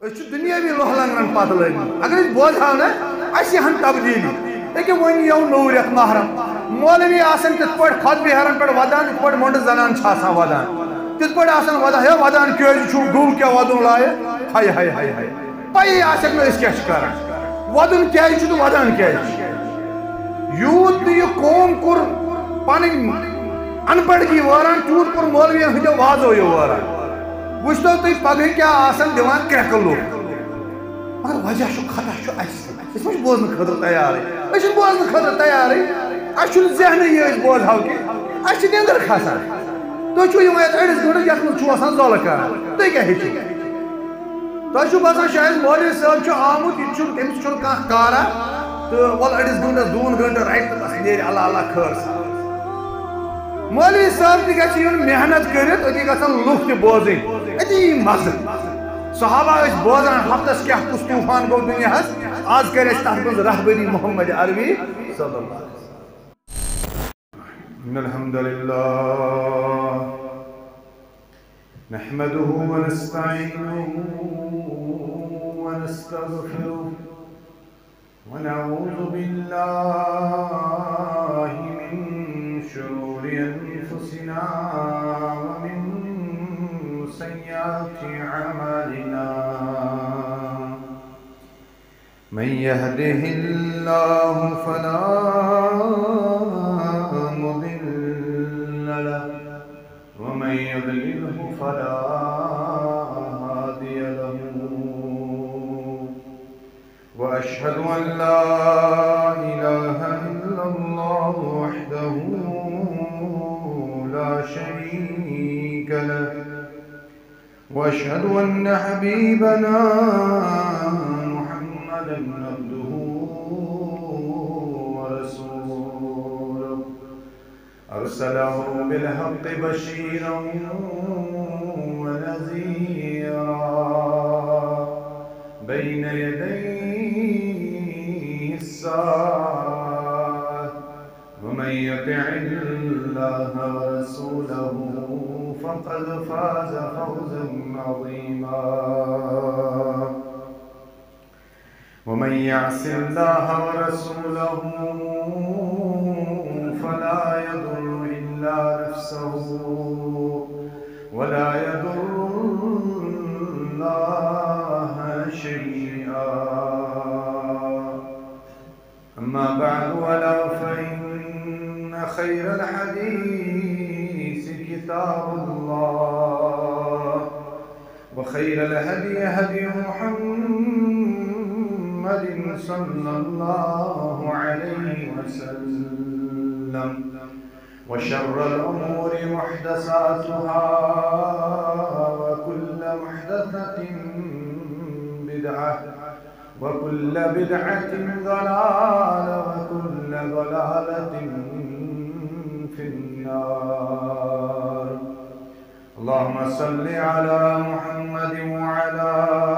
اچھا، اس دنیاوی لہلنگن پتہ لگی اگر اس بوزہو نا اس ہن تبدیلی۔ لیکن ون یو نو رت محرم۔ مولوی آسن تت پٹ خط بہارن پہ ودان تت پٹ منڈ زنان آسان ودان۔ تت پٹ آسان ودان، ہے ودان کیازِ چھو گل کیا ودن لائے؟ ہائے ہائے ہائے ہائے۔ پی آسک نہ اس کیا کران ودن کیازِ چھو تو ودان کیازِ یوت تو یہ قوم کور پن ان پڑھگی واران تیوت کور مولوی ہندو وازو یہ واران۔ وچھتو تھی پگہ کیا آسان دیوان کرکل لوگ مگر وجہ چھو خطا چھو اس اس مجھ بوزن خطر تیار۔ ہے اس بوزن خطر تیار۔ ہے اس چھو ذہن یہ اس بوز ہاو کہ اس چھو نیندر کھاسان تو چھو یہ ویت اڑس گھنٹہ یت من چھو آسان زول کران۔ تو کیا ہیچو تو چھو باسان شاید مولوی صاحب چھو آمد یہ چھو تمس چھو کانٛہہ کارا۔ تو ول اڑس گھنٹس دون گھنٹہ رائٹ بس نیرِ اللہ اللہ خٲر سان مولوی صاحب تہ گژھِ محنت کٔرِتھ أتی گژھن لُکھ تہِ بوزٕنۍ أتی یی مزٕ صحابہ ٲسۍ بوزان ہفتس کیٛاہ کُس طوٗفان گوٚو دُنیاہس آز کرِ اَسہِ تتھ منٛز رہبری محمد عربی. صلی اللہ علیہ وسلم الحمد لله نحمده ونستعينه ونستغفره ونعوذ بالله أنفسنا ومن سيئات عملنا من يهده الله فلا وأشهد أن حبيبنا محمدا عبده ورسوله. أرسله بالحق بشيرا ومن يعص الله ورسوله فلا يضر إلا نفسه ولا يضر الله شيئا. أما بعد ولا فإن خير الحديث كتاب الله وخير الهدي هدي محمد صلى الله عليه وسلم. وشر الأمور محدثاتها وكل محدثة بدعة وكل بدعة ضلالة وكل ضلالة في النار. اللهم صل على محمد وعلى آل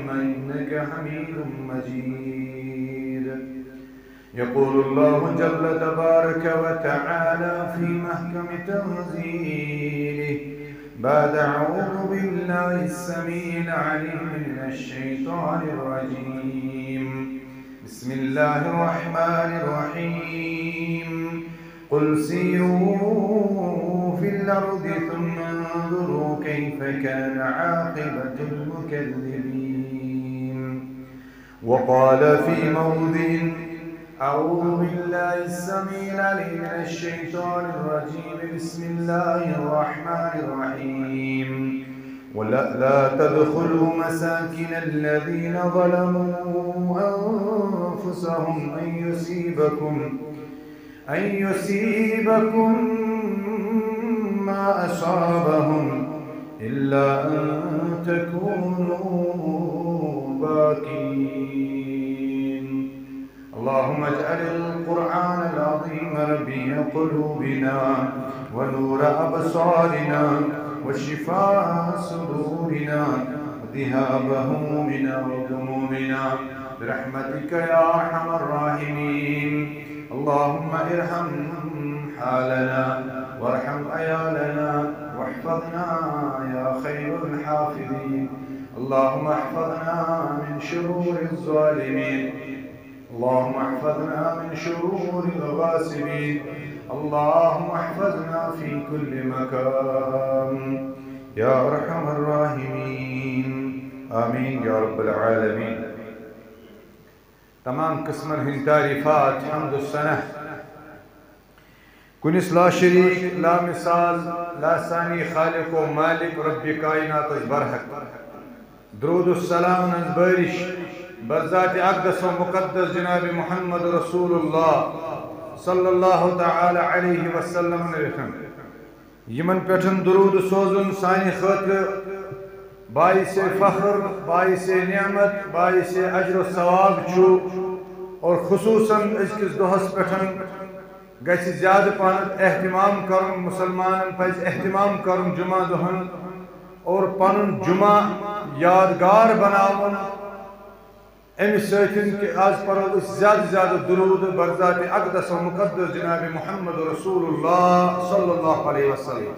إنك حميد مجيد. يقول الله جل تبارك وتعالى في محكم تنزيله بعد أعوذ بالله السميع العليم من الشيطان الرجيم. بسم الله الرحمن الرحيم. قل سيروا في الأرض ثم انظروا كيف كان عاقبة المكذبين. وقال في موضع أعوذ بالله السميع العليم من الشيطان الرجيم. بسم الله الرحمن الرحيم. ولا لا تدخلوا مساكن الذين ظلموا أنفسهم. أن يصيبكم أن يصيبكم ما أصابهم إلا أن تكونوا باكين اللهم اجعل القرآن العظيم ربيع قلوبنا ونور أبصارنا وشفاء صدورنا وذهاب همومنا وغمومنا برحمتك يا أرحم الراحمين. اللهم ارحم حالنا وارحم عيالنا واحفظنا يا خير الحافظين. اللهم احفظنا من شرور الظالمين. اللهم احفظنا من شرور الغاسبين اللهم احفظنا في كل مكان. يا ارحم الراحمين. آمين يا رب العالمين. تمام قسمن ہند تعریفات حمد السنہ کنس لا شریک، لا مثال، لا ثانی خالق و مالک رب کائنات از برحق. درود السلام از بارش بذات اقدس و مقدس جناب محمد رسول اللہ صلی اللہ تعالی علیہ وسلم نرخن یمن پیٹھن درود سوزن سانی خاطر باعث فخر، باعث نعمت، باعث اجر و ثواب چھو اور خصوصاً ازکس دہس پیٹھن گھس زیادہ پہن اہتمام کرن مسلمان پز اہتمام کرن جمعہ دہن اور پن جمعہ یادگار بناون ام سن کہ آج پرو زیادہ زیادہ درود برزات اقدس و مقدس جناب محمد رسول اللہ صلی اللہ علیہ وسلم۔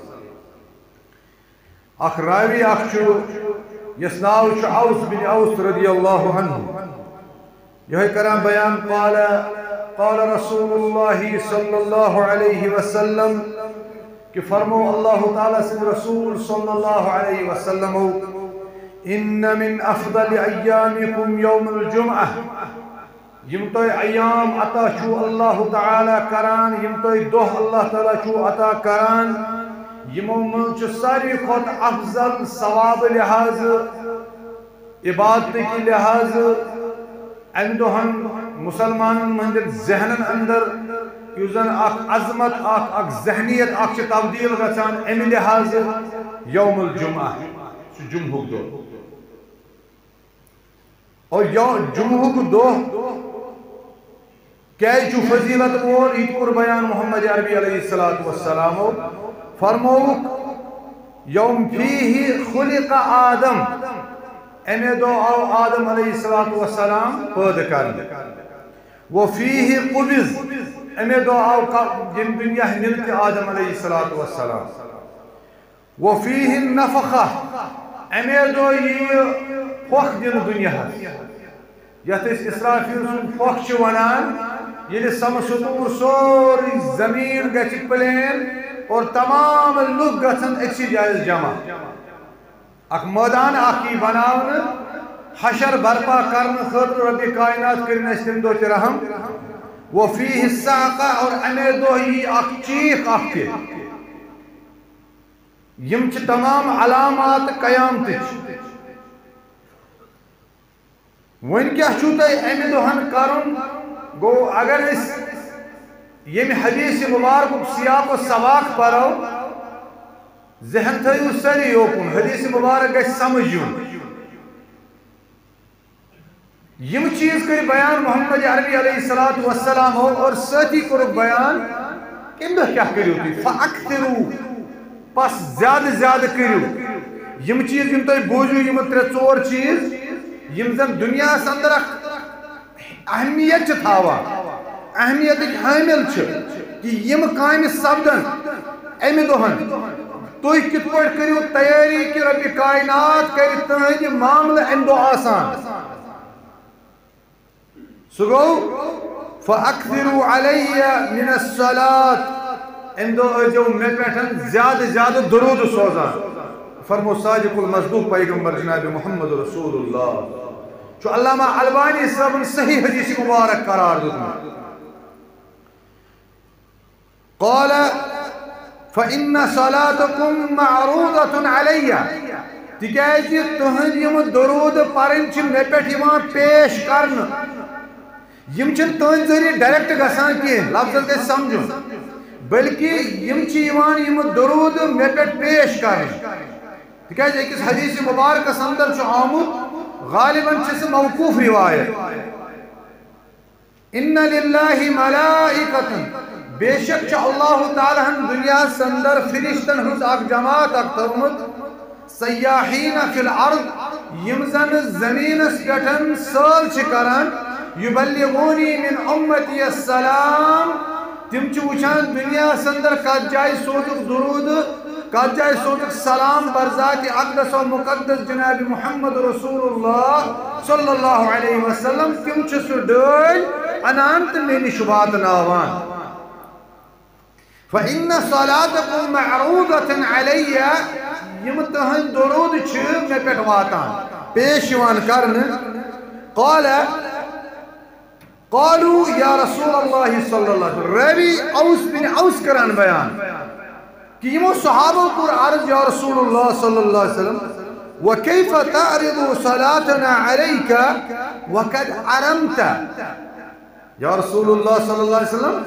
اخ راوی، اخ چھو یس ناو چھو بن اوس رضی اللہ عنہ۔ یہ کرام بیان قال قال رسول الله صلى الله عليه وسلم کہ فرمو اللہ تعالیٰ سے رسول صلی اللہ علیہ وسلم، ان من افضل ایامکم یوم الجمعہ. یم تو ایام عطا چھو اللہ تعالیٰ کران، یم تو دو اللہ تعالیٰ چھو عطا کران۔ یمو من چھو ساری خود افضل ثواب لحاظ، عبادت کی لحاظ، اندوہن مسلمان مندر ذہنن اندر یوزن اخ عظمت اخ اخ ذہنیت اخ چھ تبدیل گژھان امی لحاظ یوم الجمعہ سہ جمعہ دو اور جمعہ دو کیا چھ فضیلت اور؟ یہ کور بیان محمد عربی علیہ السلام فرموک یوم فیہ خلق آدم امی دو آو آدم علیہ السلام پید کرنے وفیہ قبض، امی دو آو جن دنیا نلت آدم علیہ السلام وفیہ نفخہ امی دو یہ پوخ دن دنیا یت اس اسرافیل سن پوخ چونان یہ یعنی سمسطور سوری زمین گچ پلین اور تمام لوگ گھن اکسی جائز جمع۔ اک میدان اکی بناون حشر برپا کرن خاطر رب کائنات کرن اس تم دو رحم وہ فی حصہ اور امی دو ہی اک چیخ اک یم چھ تمام علامات قیامت ون کیا چھو تے امی دوہن کرن گو اگر اس یم حدیث مبارک سیاق و سواق پرو ذہن تھیو سری یوکن حدیث مبارک گئی سمجھون یم چیز کر بیان محمد عربی علیہ السلام ہو اور ساتھی کرو بیان کم دہ کیا کریو تھی فاکترو پس زیادہ زیادہ کریو۔ یم چیز یم تو بوجو یم ترے چور چیز یم زن دنیا سندر اہمیت تھاوا۔ اہمیت حامل چھ کہ یم کام سبدن امی دوہن تو کت پہ کرو تیاری کہ رب کائنات کر تہذ معاملہ ام دو آسان۔ سہ گو فاکثروا علی من الصلاة. ام دو اجو مے پیٹھن زیادہ زیادہ درود سوزان فرمو صادق المصدوق پیغمبر جناب محمد رسول اللہ جو علامہ البانی صاحب صحیح حدیث مبارک قرار دیتا قال فإن صلاتكم معروضة علي. تکیازِ جی، تہنٛدۍ یِم درود پرٕنۍ چھِ مےٚ پٮ۪ٹھ یِوان پیش کرنہٕ یِم چھِنہٕ تُہنٛدِ ذٔریعہٕ ڈایریکٹ گژھان کینٛہہ لفظس گژھِ سمجھُن بلکہِ یِم چھِ یِوان یِم درود مےٚ پٮ۪ٹھ پیش کرنہٕ تکیاز جی، ایکس حدیث مبارکس اندر چھ آمد، غالباً چھ موقوف روایت۔ ان للہ ملائکتن بے شک چھ اللہ تعالیٰ ہن دنیا سندر فرشتن ہنز اک جماعت اک ترمت سیاحین فی الارض یمزن زمین سکٹن سال چکرن یبلغونی من امتی السلام. تم چھ وچان دنیا سندر کت جائے سوزک درود کت جائے سوزک سلام برزات اقدس و مقدس جناب محمد رسول اللہ صلی اللہ علیہ وسلم. تم چھ سو ڈوئی انان تو میں نشبات ناوان. فإن صلاتكم معروضة علي. یم تہن درود چھ مے پٹھ واتان پیش یوان کرن. قال قالوا یا رسول اللہ صلی اللہ علیہ وسلم، روی اوس بن اوس کران بیان۔ کہ یمو صحابہ پر عرض یا رسول اللہ صلی اللہ علیہ وسلم وكيف تعرض صلاتنا عليك وقد عرمت یا رسول اللہ صلی اللہ علیہ وسلم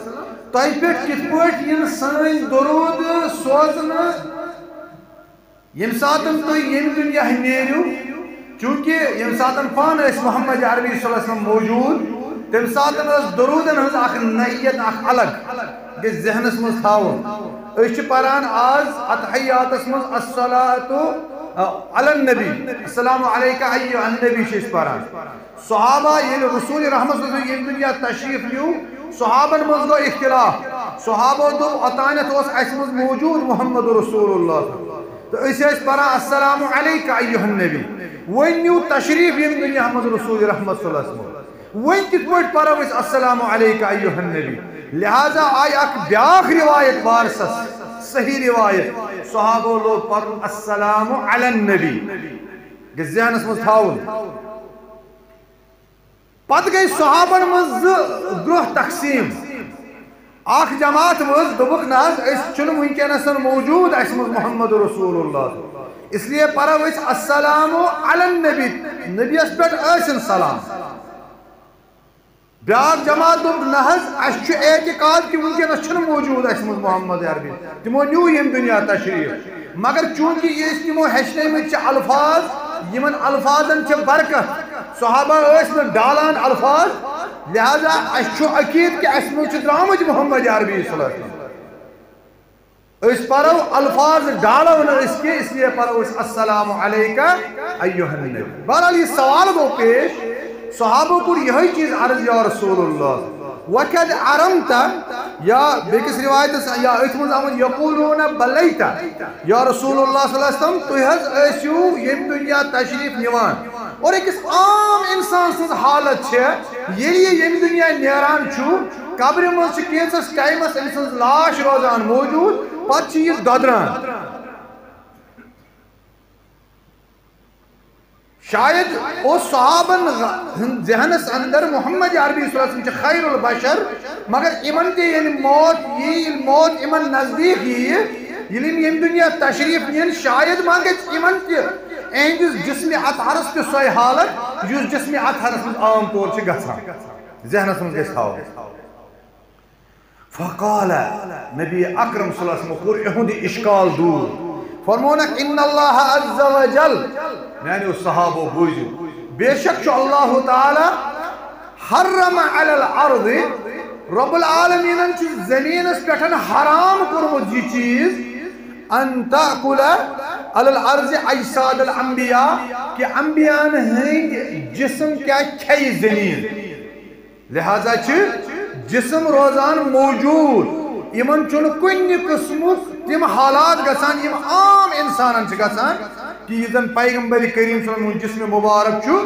تہ پہ کت پہ یم سن درود سوزن، یم ساتن تھی یم دنیا نیرو چونکہ یم ساتن پان اس محمد عربی صلی اللہ علیہ وسلم موجود۔ تم ساتن اس درودن ہز اخ نیت اخ الگ کہ ذہنس مز تھاون اس پران آز اتحیاتس مز الصلاۃ علی النبی۔ السلام علیکہ ایو النبی شش پران صحابہ یہ رسول رحمت صلی اللہ علیہ دنیا تشریف لیو۔ صحابن مز گو اختلاف۔ صحابہ دو اتانت اس اسمز موجود، محمد رسول اللہ تو اس اس پرا السلام علیکہ ایوہ النبی۔ ونیو تشریف یم دنیا محمد رسول رحمت صلی اللہ علیہ وسلم۔ ون کت پوٹ پرا اس السلام علیکہ ایوہ النبی لہذا آئی اک بیاخ روایت بارسس صحیح روایت۔ صحابہ لوگ پر السلام علی النبی۔ کہ ذہنس مز پت گئی صحابن مز گروہ تقسیم۔ اخ جماعت مز دبک ناز، اس چن ونکینس موجود، اس محمد رسول اللہ۔ اس لیے پرا وس السلام علی النبی۔ نبی اس پہ اسن سلام۔ بیاکھ جماعت دوٚپ نہ حظ اَسہِ چھُ اعتقاد کہِ وٕنکٮ۪نَس چھُنہٕ موٗجوٗد اَسہِ منٛز محمد عربی تِمو نیوٗ ییٚمہِ دُنیا تشریٖف مگر چوٗنٛکہِ یہِ أسۍ تِمو ہیٚچھنٲومٕتۍ چھِ الفاظ یِمن الفاظن چھِ برکت صحابہ ٲسۍ نہٕ ڈالان الفاظ لہذا اَسہِ چھُ عقیٖد کہِ اَسہِ منٛز چھِ درٛامٕتۍ محمد عربی صلی اللہ علیہ وسلم أسۍ پرو الفاظ ڈالو نہٕ أسۍ کینٛہہ اس لیے پرو أسۍ السلام علیکہ ایُّہا النبی بہرحال یہِ سوال گوٚو پیش صحابہ کو یہی چیز عرض یا رسول اللہ. وقد عرمتا یا بیکس روایت یا اتمز آمد یقولون بلیتا یا رسول اللہ صلی اللہ علیہ وسلم، تو حض ایسیو یم دنیا تشریف نیوان اور ایک اس عام انسان سنز حالت چھے یہ یم دنیا نیران چھو، قبر من سے کینسس ٹائمس انسانز لاش روزان موجود پت چیز ددران شاید او صحابن ذہنس اندر محمد عربی صلی اللہ علیہ وسلم خیر البشر، مگر ایمن تے یعنی موت یہ موت ایمن نزدیک یہ یلیم یم دنیا تشریف نین، شاید مانگت ایمن تے اہندس جسم اطہرس تے سوئی حالت یس جسم اطہرس من عام طور چھ گژھان ذہنس من گژھِ تھاو فقال نبی اکرم صلی اللہ علیہ وسلم کوٚر اہُنٛد اشکال دور۔ فرمونک ان اللہ عز و جل یعنی اس صحابہ بوجھو بے شک چھو اللہ تعالی حرم علی الارض، رب العالمین چھ زمین اس پیٹھن حرام کرمت یہ چیز، ان تاکل علی الارض اجساد الانبیاء، کہ انبیاء ہند جسم کیا کھئی زمین۔ لہذا چھ، جسم روزان موجود۔ یمن چون کن قسمک تم حالات گسان، یم عام انسانن چھ گسان۔ کہ یہ زن پیغمبر کریم صلی اللہ علیہ وسلم جسم مبارک چھو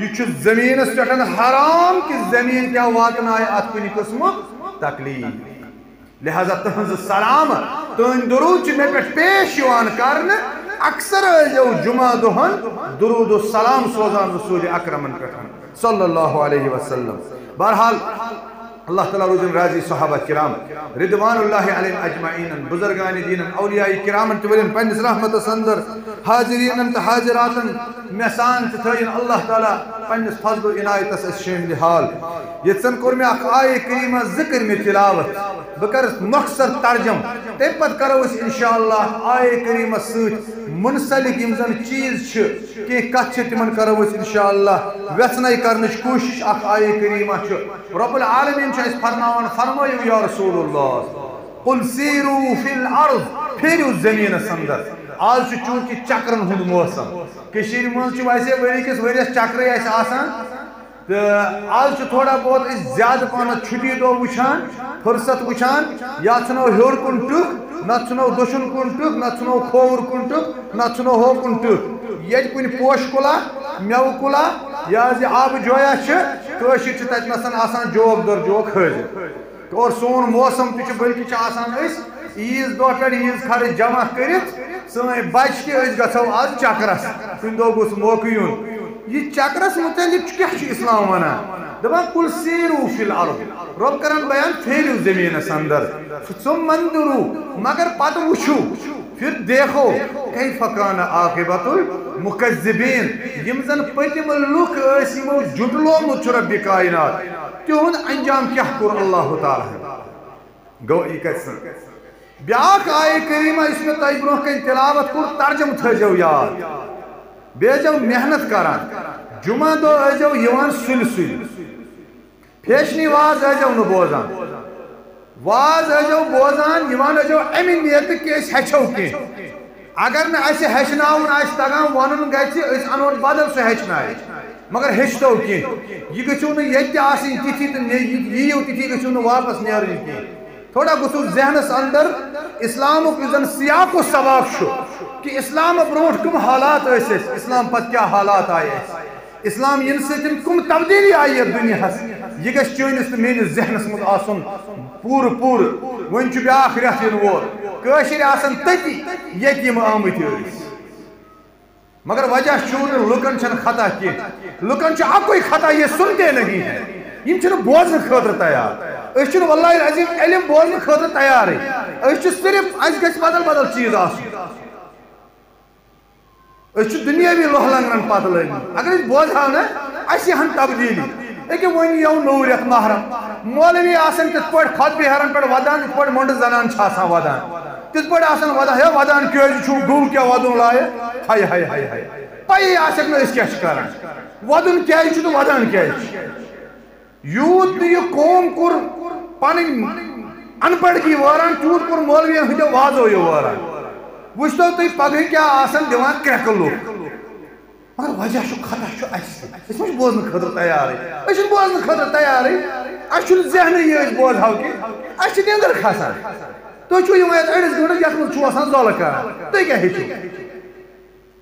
یہ چھو زمین اس پٹھن حرام کہ زمین کیا واتن آئے ات کنی قسم تکلیف لہذا تہنز سلام، تہن درود چھ میں پٹھ پیش یوان کرن، اکثر جو جمعہ دہن درود و سلام سوزان رسول اکرمن پٹھن صلی اللہ علیہ وسلم۔ بہرحال اللہ تعالیٰ روزن راضی صحابہ کرام رضوان اللہ علیہ اجمعین، بزرگان دین، اولیاء کرام تولین پنس رحمت سندر، حاضرین تو حاضراتن میسان تھین اللہ تعالیٰ پنس فضل و عنایتس اس شامل حال یتن کور میں اخ آئے کریمہ ذکر میں تلاوت بہ کر ترجم تم پت کرو اس انشاءاللہ آئے کریمہ سۭتۍ منسلک یم زن چیز چھ کہ کت چھ تمن کرو اس انشاءاللہ ویسنائی کرنچ کوشش اخ آئے کریمہ چھ رب العالمین چھ اس فرماوان فرمائیو یا رسول اللہ قل سیرو فی الارض پھیریو زمین سندر آج چونکہ چکرن ہند موسم کشیر منز من ویسے وری کس ورس چکرے ایسے آسان تو آج تھوڑا بہت اس زیادہ پانا چھٹی دو وچھان فرصت وچھان یا ژھنو ہیور کن ٹک نہ ژھنو دشن کن ٹک نہ ژھنو کھوور کن ٹک نہ ژھنو ہو کن ٹک یہ کن پوش کلا میو کلا یا آب جویا کشر تتن آسان جوک در جوک حاضر اور سون موسم تہ بلکہ آسان اس عیز دہ پہ عیز خرچ جمع کرت سن بچ تہ گھو آج چکرس کن دہ گوس موقع یون یہ چکرس متعلق کیا اسلام ونان دپان کل سیرو فی الارض. رب کرن بیان پھیرو زمینس اندر ثم مندرو مگر پتہ وچھو. پھر دیکھو. کیف کان عاقبت المکذبین؟ یم زن پتم لوک اس یمو جٹلومت چھ رب کائنات. تہند انجام کیا کور اللہ تعالی؟ گو یہ کتسن بیاکھ آئے کریمہ اس میں تائی برونہ کن تلاوت کور ترجم تھجو یاد. بیجو محنت کران جمعہ دو ایجو یوان سل سل پھیشنی واز ایجو نو بوزان واز ایجو بوزان یوان ایجو امی نیت کہ اس کی اگر نہ ایسے ہچناون آئیس تگام ونن گئیسی اس انون بدل سے ہچنائی مگر ہچتو کی یہ گچو نو یہ آسین تیتی تو یہ تیتی گچو نو واپس نیرن کی تھوڑا گسو ذہنس اندر اسلام زن سیاق و سباق شو کہ اسلام برونٹ کم حالات ایسے اسلام پت کیا حالات آئے اسلام ین سن کم تبدیلی آئی دنیا ہس۔ یہ گھس چینس تو میس ذہنس مز آسن۔ پور پور۔ ون بیاکھ رت ین یعنی وول کشر آسن تتی۔ یہ آمت مگر وجہ چون لکن چھن خطا کی لکن چھ اکوئی خطا یہ سنتے نہیں ہیں۔ یم چھن بوزن خاطر تیار۔ اس واللہ العظیم علم بولنے خاطر تیار ہے اس صرف اس گژھِ بدل بدل چیز آسن اس چھ دنیاوی لوہ لنگرن پتہ لگن اگر اس بوزہاو نا اس ہن تبدیلی. ایک ون یو نور یت محرم. مولوی آسن تت پٹ خط بہرن پٹ ودان تت پٹ منڈ زنان چھ آسان ودان. تت پٹ آسن ودان ہے ودان کیاز چھو گول کیا ودن لائے؟ ہائے ہائے ہائے ہائے. پئی آسک نہ اس کیا چھ کران ودن کیاز چھو تو ودان کیاز یوت یہ قوم کور پن ان پڑھ کی واران، چوت کور مولوی ہندو وازو یہ واران۔ وچھتو تھی پگہ کیا آسن دیوان کرکل لوگ مگر وجہ شو، خطا شو اس اس مش بوزن خطر تیار ہے۔ اس بوزن خطر تیار ہے۔ اس چھن ذہن یہ اس بوز ہاو کی۔ اس چھ نیندر کھسان تو چھو یہ وایت اڑس گھنٹہ یت من چھو آسان زول کران تو کیا ہیچو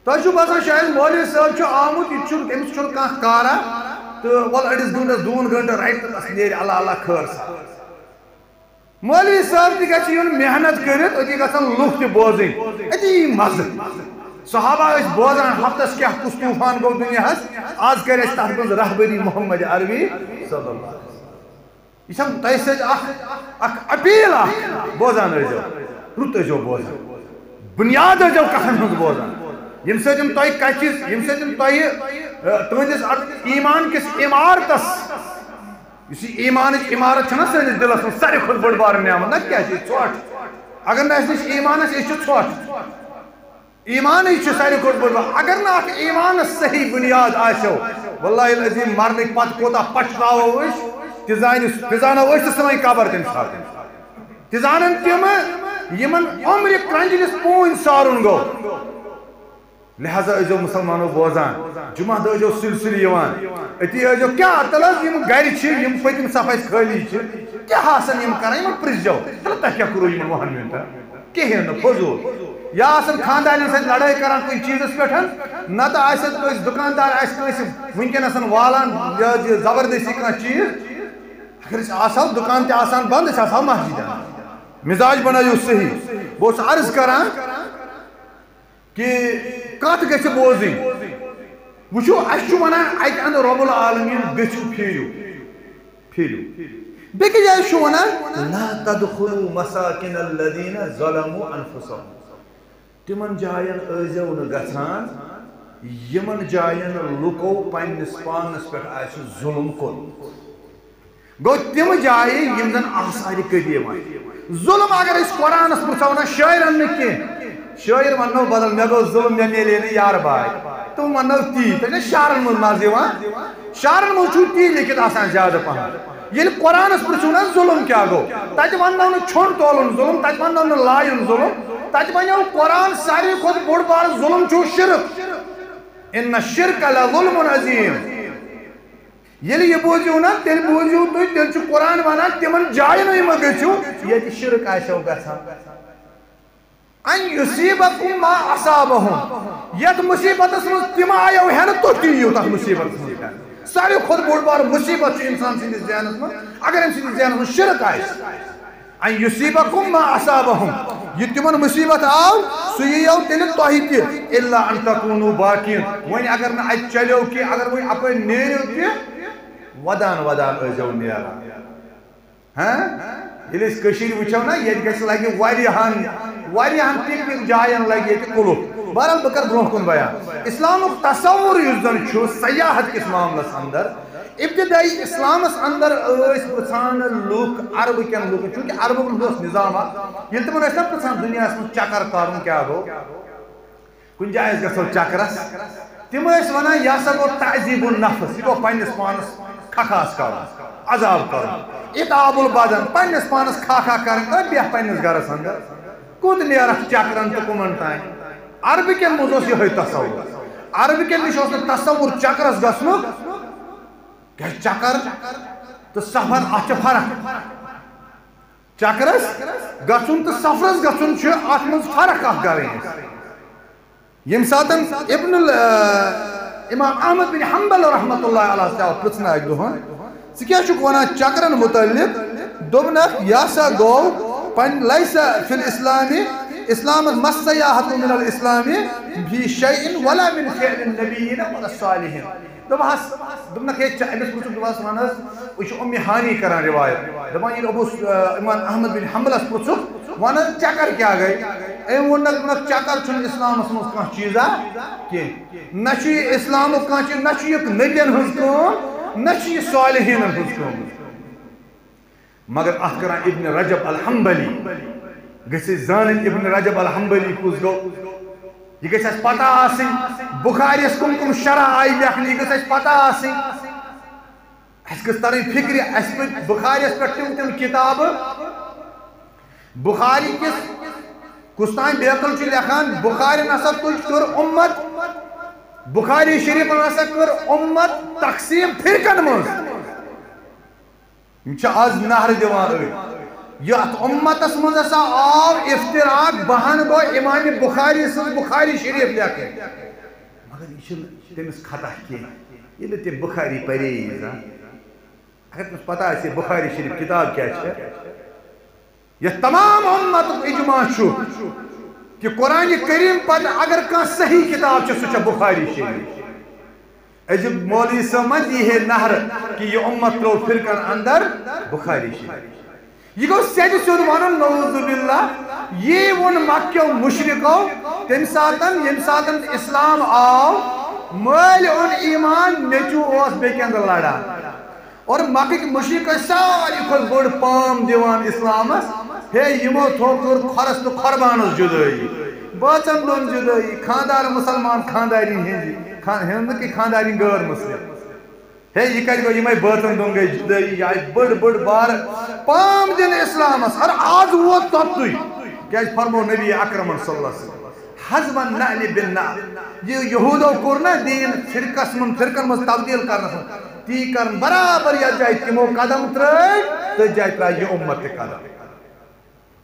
تو چھو باسان شاید مولوی صاحب چھو آمد یہ چھن تمس چھن کانٛہہ کارا۔ تو ول اڑس گھنٹس دون گھنٹہ رائٹ اس نیر اللہ اللہ خیر سا مولوی صاحب تہ گژھِ یُن محنت کٔرِتھ أتی گژھن لُکھ تہِ بوزٕنۍ أتی یی مزٕ صحابہ ٲسۍ بوزان ہفتس کیٛاہ کُس طوٗفان گوٚو دُنیاہس آز کَرِ اَسہِ تَتھ منٛز رہبری محمد عربی صلی اللہ یہِ چھَم تۄہہِ سۭتۍ اکھ اکھ اپیٖل اکھ بوزان ٲسۍزیو رُت ٲسۍزیو بوزان بُنیاد ٲسۍزیو کَتھن ہٕنٛز بوزان ییٚمہِ سۭتۍ تۄہہِ کَچہِ ییٚمہِ سۭتۍ تۄہہِ تُہٕنٛدِس ایمان کِس عمارتس۔ اسی ایمان عمارت چھنا سٲنِس دِلس منٛز، ساروی کھۄتہٕ بٔڑ بار نعمت۔ نہ کیٛاہ چھِ ژھۄٹھ؟ اگر نہٕ اَسہِ نِش ایمان آسہِ أسۍ چھِ ژھۄٹھ۔ ایمانٕے چھُ ساروی کھۄتہٕ بٔڑ بار۔ اگر نہٕ اکھ ایمانس صحیح بُنیاد آسیو، واللہ العظیٖم مرنٕکۍ پتہٕ کوتاہ پشپاوو أسۍ تہِ زانہِ تہِ زانو أسۍ تہِ سٲنۍ قبر تمہِ ساتہٕ۔ تہِ زانن تِمہٕ یِمن عمرِ کرٛنجلِس پوٗنۍ سارُن گوٚو۔ لہذا ازو مسلمانو بوزان، جمعہ دہ ازو سلسل یوان، اتی ازو کیا تلز یم گھر چھ، یم پتم صفائی خالی چھ، کیا حسن یم کران یم پرزو تل تہ کیا کرو یم وہن منتا کہن فضول۔ یا آسن خاندان سے لڑائی کران کوئی چیز اس پیٹھن نہ تو آسن کوئی دکاندار آس کوئی ونکن آسن والان زبردستی کنا چیز۔ اگر اس آسان دکان تے آسان بند، اس آسان مسجد مزاج بنایو صحیح بوس عرض کران کہ کت گژھِ بوزٕنۍ؟ وٕچھو، اَسہِ چھُ وَنان اَتہِ اَنٛد رۄب العالمیٖن گٔژھِو پھیٖرِو پھیٖرِو۔ بیٚکہِ لا تدخلوا مساکن الذین ظلموا انفسهم تمن جائن ازو نگھان یمن جائن لکو پنس پانس پہ آس ظلم کور گو تم جائیں یم زن آثار قدیم ظلم اگر اس قرآن پرسو نا شاعرن نی شاعر ونو بدل مے گو ظلم مے میلے نا یار بھائی۔ تم ونو تی تھی شہرن من مز شہرن من چھو تی لکھت آسان زیادہ پہن۔ یل قرآن پرسو نا ظلم کیا گو؟ تتہ ونو نا چھون تولن ظلم تتہ ونو نا لائن ظلم۔ تتہ ونو قرآن ساری خود بوڑ بار ظلم چھو شرک۔ ان الشرک لظلم عظیم۔ یلی یہ بوزیو نا، تیل بوزیو تو تیل چو قرآن وانا تیمن جائے نوی مگچو یہ تی شرک آشو گسا ان یصیبکم ما اصابہم یہ مصیبت اسم تیم آیا ہے نا تو تیو تک مصیبت اسم ساری خود بوڑ بار مصیبت چو انسان سیدی زیان اسم اگر ہم سیدی زیان اسم شرک آئے ان یصیبکم ما اصابہم یہ تیمن مصیبت آو سوئی آو تیل توہی تی اللہ ان تکونو باقین وہنی اگر نا اچ چلیو کی اگر وہی اپنے نیریو کی ودان ودان ازو نیرا ہاں یلی اس کشیر وچھو نا یہ گژھِ لگہِ واریاہن واریاہن پکنک جاین لگہِ ییٚتہِ کُلُف بہرحال بہٕ کر برونٛہہ کُن بیان اسلامُک تصور یُس زن چھُ سیاحت کِس معاملس اندر ابتدائی اسلامس اندر ٲسۍ پرژھان لُکھ عربہٕ کٮ۪ن لُکن چوٗنٛکہِ عربُک اوس نظام اکھ ییٚلہِ تِمن ٲسۍ نا پرژھان دُنیاہس منٛز چکر کرُن کیٛاہ گوٚو کُنہِ جایہِ ٲسۍ گژھو چکرس تِم ٲسۍ ونان یہِ ہسا گوٚو تعزیٖب النفس یہِ گوٚو پننِس پانس کھکھاس کرن عذاب کرن اتاب البدن پنس پانس کھاکھا کرن تو بیہ پنس گرس اندر۔ کود نیرک چکرن تو کمن تائیں۔ عربی کن مز یہ تصور۔ عربی کن نش تصور چکرس گھنک کیا چکر تو سفر ات فرق۔ چکرس گھن تو سفرس گھن ات من فرق اخ کریں یم ساتن ابن إمام أحمد بن حنبل رحمت اللہ علیہ سے پرچنا ایک دہن سی کیا چھک ونا چکرن متعلق دوبنک یاسا گو پن لیسا فی الاسلامی إسلام مسیاحت من الاسلامی بھی شیئن ولا من فعل النبیین ولا الصالحین دبہس دبنک ہے امس پرچک دبہس ونس وہ چھ امی ہانی کران روایت۔ دبان یہ ابو امام احمد بن حنبل اس پرچک ونن چکر کیا گئی ایم ونک نک چکر چھن اسلام اس مز کان چیزا؟ کی نہ اسلام کان چیز نہ چھ نبیین ہنز کام نہ چھ صالحین ہنز کام مگر اتھ کران ابن رجب الحنبلی، گسی زانن ابن رجب الحنبلی کس گو یہ گھس اس پتہ آسن بخاری اس کم کم شرح آئی لیکن یہ گھس اس پتہ آسن اس گھس ترین فکری اس پر بخاری اس پر تم تم کتاب بخاری کس کستان بیقل چھ لکھان بخاری نسا تل کر امت بخاری شریف نسا کر امت تقسیم فرقن مز یہ آز نہر دیوان ہوئی یہ امتس مز ہسا آو، افتراق بہان گو امام بخاری، سن بخاری شریف لکھے مگر یہ تمس خطا کی یہ تم بخاری پرے ہاں؟ اگر تمس پتہ آسے بخاری شریف کتاب کیا ہے؟ یہ تمام امت اجماع چھو کہ قرآن کریم پر اگر کان صحیح کتاب چھو سچا بخاری شریف۔ عجب مولی سمجھ، یہ ہے نہر کہ یہ امت لو فرقن اندر بخاری شریف۔ یہ گو سید سید وانو نوز باللہ یہ ون مکہ مشرقو تم ساتن یم ساتن اسلام آو مال ان ایمان نیچو اوس بیکند لڑا اور مکہ کی مشرق ساری کھل بڑ پام دیوان اسلامس ہے یمو تھوکر خرس تو خربانس جدائی باچن دون جدائی خاندار مسلمان خانداری ہیں ہند کی خانداری غیر مسلم ہے یہ کہہ گو یمے باطن دون گئی جدائی یا بڑ بڑ بار پام دن اسلامس ہر آز وہ تطوی کیا فرمو نبی اکرم صلی اللہ علیہ وسلم حزب النعل بالنعل یہ یہودو کرنا دین فرقس من فرقن من تبدیل کرنا تی کرن برابر یا جائے تمو قدم ترائی تو جائے ترائی یہ امت قدم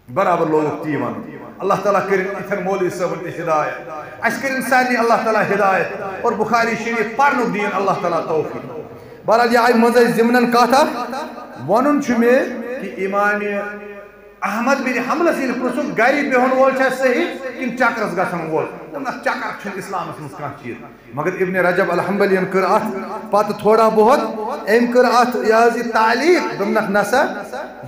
برابر لوگ تی ون اللہ تعالیٰ کرن اتھن مولی صاحب تی ہدایت اس کرن سانی اللہ تعالیٰ ہدایت اور بخاری شریف پرنو دین اللہ تعالیٰ توفیق بہرحال یہ آئی مزہ زمنن کاتا ونن چھ کہ ایمان احمد بن حملہ سین پرسو گری بہن وول چھ صحیح کن چکرس گژھن وول چکر چھ اسلامس مز کانٛہہ چیز مگر ابن رجب الحنبلیَن کٔر اتھ پتہٕ تھوڑا بہت أمۍ کٔر اتھ یہِ حظ یہِ تعلیق دوٚپنکھ نسا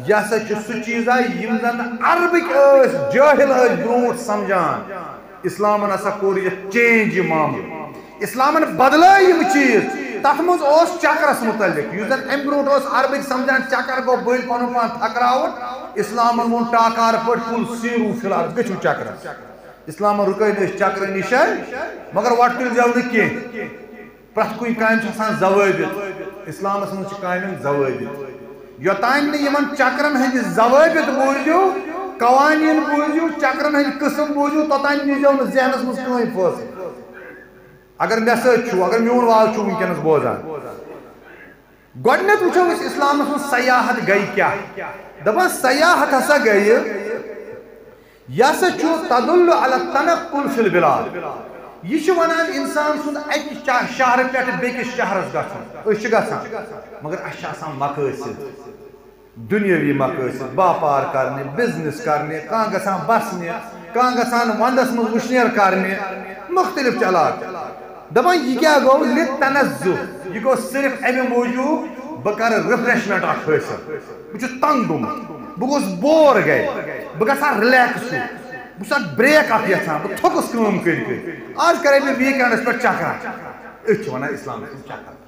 یہِ ہسا چھُ سُہ چیٖزا یِم زن عربٕکۍ ٲسۍ جٲہل ٲسۍ برونٛٹھ سمجھان اسلام ہسا کور یہ چینج یہ معاملہ اسلام بدل یہ چیز تر مز چکرس متعلق۔ اس زن ام برو عربک سمجھان چکر گو بل پن پان تھکراؤ اسلام وون ٹاکار پہ کل سیرو فی الحال گچھو چکرس اسلام رکے چکر نش مگر وٹ تل زو نا کی پریت کن کام ضوابط اسلامس من کام ضوابط یوتان نمن چکرن ہند ضوابط بوزو، قوانین بوزو، چکرن ہند قسم بوزو توتان نیزو نا ذہنس من کہیں فیصلہ اگر مے سو اگر میون وال چھو ونکس بوزان۔ گۄڈنیٚتھ وٕچھو أسۍ اسلامس منٛز سیاحت گٔے کیٛاہ؟ دپان سیاحت ہسا گٔیہِ، یہِ ہسا چھُ تدل علی تنقل فی البلاد۔ یہ چھُ ونان انسان سُنٛد اکہِ شہرٕ پٮ۪ٹھ بیٚکِس شہرس گژھُن۔ أسۍ چھِ گژھان، مگر اَسہِ چھِ آسان مقٲصد۔ دُنیٲوی مقٲصد باپار کرنہِ، بِزنس کرنہِ، کانٛہہ گژھان بسنہِ، کانٛہہ گژھان ونٛدس منٛز وٕشنیر کرنہِ، مختلف چھِ دپان یہ کیا گو لتنزو یہ گو صرف امی موجود بہ کر ریفریشمنٹ اخ حاصل بہ تنگ گومت بہ گوس بور گئے بہ گژھا رلیکس بہ سا بریک اخ یژھان بہ تھوکس کٲم کر کر آج کرے مےٚ ویٖکینڈس پٮ۪ٹھ چکرا أسۍ چھِ وَنان اِسلامس منٛز چکر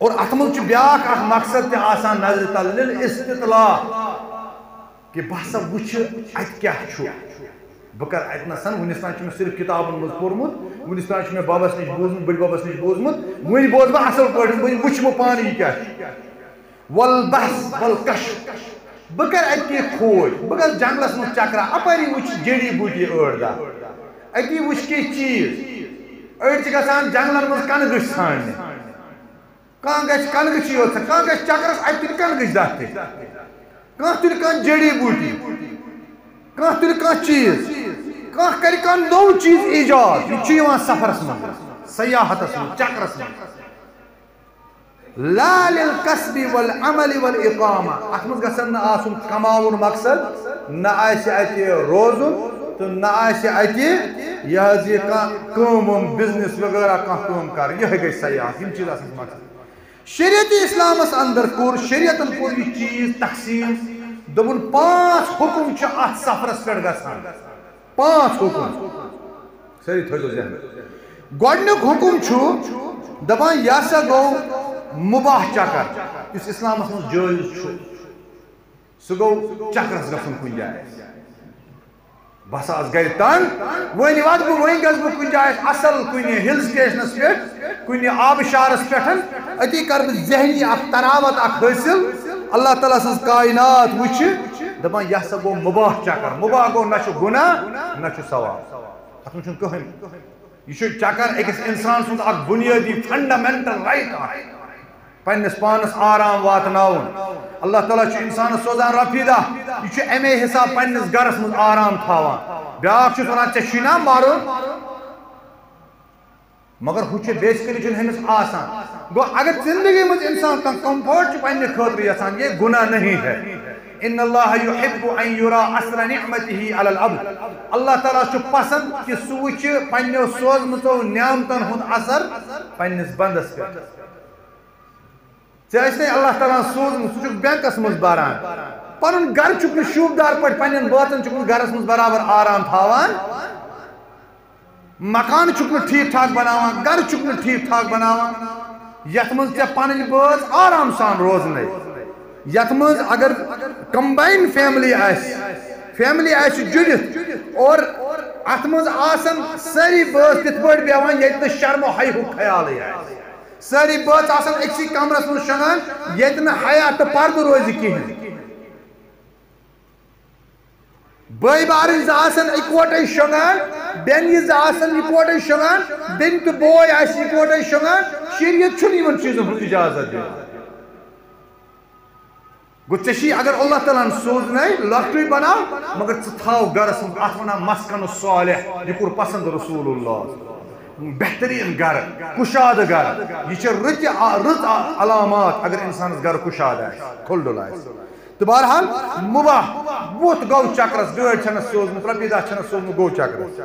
اور اتھ منٛز چھُ بیاکھ اکھ مقصد تہِ آسان نظرِ تل لِل استطلاع کہ بہ ہسا وٕچھِ اتہِ کیٛاہ چھُ بہ کر اتنسن ونس تان صرف کتابن مز پورمت، ونس تان میں بابس نش بوزمت بڑ بابس نش بوزمت ون بوز بہ اصل پہ ون وچھ بہ پانی یہ کیا ول بحث بہ کر اتہ کھوج، بہ کر جنگلس مز چکرا اپری وچھ جڑی بوٹی ٲڑ دہ اتی وچھ کی چیز۔ أڑۍ چھِ گژھان جنگلن مز کن گٔچھ ژھانڈنہِ کانٛہہ گژھِ کن گٔچھی یوت کانٛہہ گژھِ چکرس، اتہِ تُلہِ کن گٔچھ دہ تہِ۔ کانٛہہ تُلہِ کانٛہہ جڑی بوٹی، کانٛہہ تُلہِ کانٛہہ چیٖز۔ کانٛہہ کَرِ کانٛہہ نوٚو چیٖز ایجاد، یہِ چھُ یِوان سفرس منٛز سیاحتس منٛز چکرس منٛز لا للقصبی والعمل والاقامہ۔ اتھ منٛز گژھن نہٕ آسُن کماوُن مقصد، نہ آسہِ اَتہِ روزُن تہٕ نہ آسہِ اَتہِ یہِ حظ یہِ کانٛہہ کٲم وٲم بِزنس وغیرہ کانٛہہ کٲم کَرٕنۍ یِہوٚے گژھِ سیاحت یِم چیٖز آسن مقصد۔ شریعتی اسلامس اندر کوٚر شریعتن کوٚر یہِ چیٖز تقسیٖم۔ دوٚپُن پانٛژھ حُکُم چھِ اتھ سفرس پٮ۪ٹھ گژھان پانٛژھ حُکُم۔ سٲری تھٲیزیو ذہن گۄڈنیُک حُکُم چھُ دپان یہِ ہسا گوٚو مُباہ چکر یُس اِسلامس منٛز جٲیز چھُ سُہ گوٚو چکرس گژھُن کُنہِ جایہِ بہٕ ہسا آس گرِ تنگ وۄنۍ واتہٕ بہٕ وۄنۍ گژھٕ بہٕ کُنہِ جایہِ اصل کُنہِ ہِل سٹیشنس پٮ۪ٹھ کُنہِ آبہٕ شارس پٮ۪ٹھ أتی کرٕ بہٕ ذہنی اکھ تراوت اکھ حٲصِل اللہ تعالیٰ سٕنٛز کاینات وٕچھِ دپان یہ ہسا گو مباح چکر مباح گو نہ گناہ نہ ثواب اتھ منٛز چھُنہٕ یہ چکر أکِس اِنسان سُنٛد اکھ بُنیٲدی فنڈامنٹل رایٹ اکھ پننس پانس آرام واتناون اللہ تعالیٰ چھُ انسانس سوزان رۄپیہِ دہ یہِ چھُ امی حساب پننس گرس منٛز آرام تھاوان بیاکھ ونان ژےٚ چھُے نا مگر ہُہ چھُ بیسکلی چھُنہٕ أمِس آسان گوٚو اگر زندگی منٛز انسان کانٛہہ کمفٲرٹ چھُ پننہِ خٲطرٕ یہ گناہ نہیں ہے ان اللہ یحب ان یرا اثر نعمته علی العبد. اللہ تعالیٰ چھُ پسند کہ سُہ وٕچھِ پننیو سوزمٕژو نعمتن ہُنٛد اثر پننِس بندس پٮ۪ٹھ ژےٚ ٲسۍ اللہ تعالیٰ سوزمُت ژٕ چھُکھ بینکس منٛز بران پنُن گرٕ چھُکھ نہٕ شوٗبدار پٲٹھۍ پننٮ۪ن بٲژن چھُکھ نہٕ گرس منٛز برابر آرام تھاوان. مکان چھُکھ نہٕ ٹھیٖک ٹھاک بناوان گرٕ چھُکھ نہٕ ٹھیٖک ٹھاک بناوان. یتھ منٛز ژےٚ پنٕنۍ بٲژ آرام سان روزنٕے یتھ منٛز اگر کمباین فیملی آسہِ فیملی آسہِ جُڑِتھ اور اتھ منٛز آسن سٲری بٲژ تِتھ پٲٹھۍ بیٚہوان ییٚتہِ نہٕ شرمو حیہُک خیالٕے آسہِ۔ سٲری بٲژ آسن أکسٕے کمرس منٛز شۄنٛگان، ییٚتہِ نہٕ حیا تہٕ پردٕ روزِ کِہیٖنۍ۔ بٲے بارٕنۍ زٕ آسن اِکوٹے شۄنٛگان بیٚنہِ زٕ آسن اِکوٹے شۄنٛگان بیٚنہِ تہٕ بوے آسہِ اِکوٹے شۄنٛگان، شریعت چھُنہٕ یِمن چیٖزن ہُنٛد اِجازت دِوان۔ گو ژےٚ اگر اللہ تعالیٰ ہن سوزنے لۄکٹُے بناو مگر ژٕ گرس منٛز ونان مسکن صالح، یہِ کوٚر پسنٛد رسول اللہ۔ بہتریٖن گرٕ کُشادٕ گرٕ یہِ چھِ رٕتہِ رٕژ علامات، اگر انسانس گرٕ کُشاد آسہِ کھُل ڈُل آسہِ تہٕ بہرحال، مُباح ووٚتھ گوٚو چکرس گٲڑۍ چھنس سوزمُت رۄپیہِ دہ چھنس سوزمُت گوٚو چکرس۔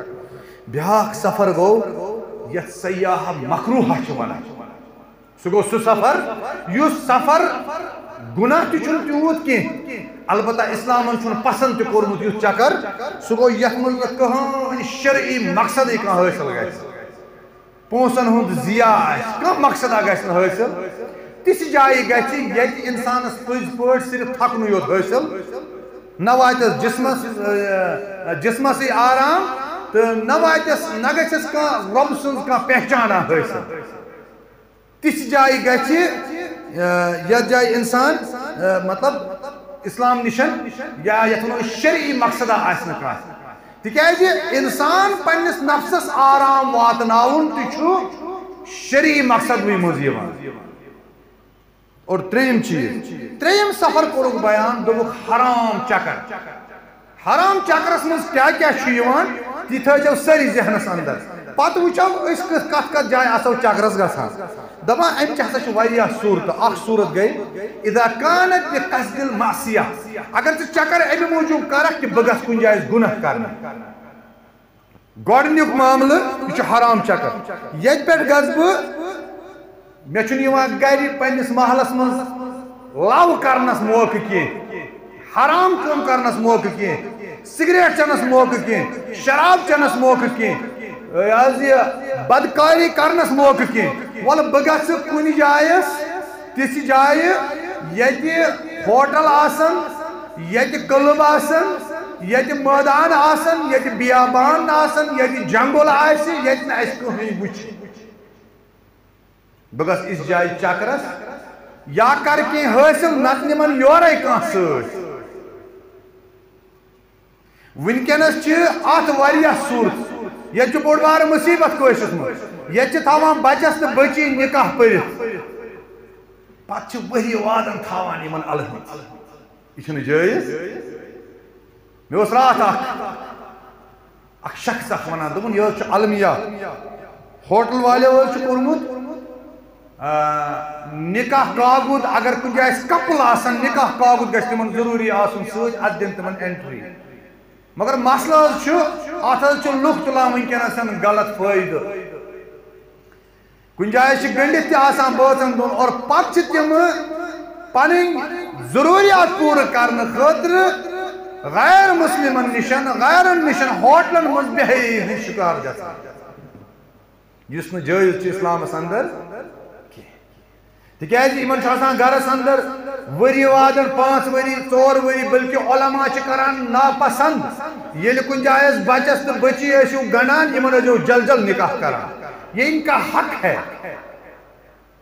بیاکھ سفر گوٚو یتھ سیاح مکروٗہا چھِ ونان سُہ سفر یُس سفر گناہ تہ چھن تیوت کی؟ البتہ اسلام چھن پسند تہ کورمت یت چکر سہ گو یت مز کہان یعنی شرعی مقصد کان حاصل گژھِ پونسن ہند ضیا کم مقصد گژھِ حاصل تس جائیں گھت یت یعنی انسانس پز پہ صرف تھکن یوت حاصل نہ واتس جسمس جسمس آرام، تو نہ واتس نہ گھس کھانا رب سن پہچانا حاصل تس جائیں گھِ یت جائیں انسان مطلب اسلام نشن یا یت ونو شرعی مقصد آس تکیازِ جی؟ انسان پنس نفسس آرام واتناون تہ شرعی مقصد مز اور تریم چیز، تریم سفر کورک بیان دوبک حرام چکر۔ حرام چکرس مز کیا کیا یوان تی تھو سری ذہنس اندر۔ پتہ وچو اس کت کت جائے آسو چکرس گژھان دپان ام چھ ہسا واریاہ صورت اخ صورت گئی۔ اذا كانت بقصد المعصيه اگر ژٕ چکر امہِ موٗجوٗب کرکھ کہ بہٕ گژھٕ کُنہِ جایہِ گُناہ کرنہٕ گۄڈنیُک معاملہٕ، یہِ چھُ حرام چکر۔ ییٚتہِ پٮ۪ٹھ گژھٕ بہٕ مےٚ چھُنہٕ یِوان گرِ پننِس محلس منٛز لو کرنس موقعہٕ کینٛہہ حرام کٲم کرنس موقعہٕ کینٛہہ سگریٹ چنس موقعہٕ کینٛہہ شراب چنس موقعہٕ کینٛہہ یہ بدکاری کرنس موقعہٕ کینٛہہ ول بہ گھ کن جائس تس جائے یت ہوٹل آسن یت کلب آسن یت میدان آسن یت بیابان آسن یت جنگل آس یت نا اس کہیں وچ بہ گھ اس جائے چکرس یا کر کی حاصل نت نمن یورے کان ست ونکس ات واریاہ صورت یہ بوڑ بار مصیبت کوشش مز یہ تھوان بچس تو بچی نکاح پرت پتہ وہی وادن تھوان یمن الحمد یہ جائز مے اس رات اخ شخص اخ ونان دپن یہ المیات ہوٹل والے ول کورمت نکاح کاغذ اگر کن جائے کپل آسن، نکاح کاغذ گھس تمن ضروری آسن ست ات دن تمن اینٹری مگر مسئلہ ات لک تلان ونکس غلط فائدہ کن جائے گنڈت تہ آسان بٲژن اور پتہ تم پن ضروریات پور کرنے خاطر غیر مسلمن نشن، غیرن نشن ہوٹلن مز شکار گژھان۔ یس جائز اسلامس اندر۔ تکیاز یمن آسان گرس اندر وری وادن پانچ وری ژور وری بلکہ علماء کران ناپسند۔ یل کن جائے بچس تو بچی ٲسِو گنڈان، یمن ٲسِو جل جل نکاح کران۔ یہ ان کا حق ہے۔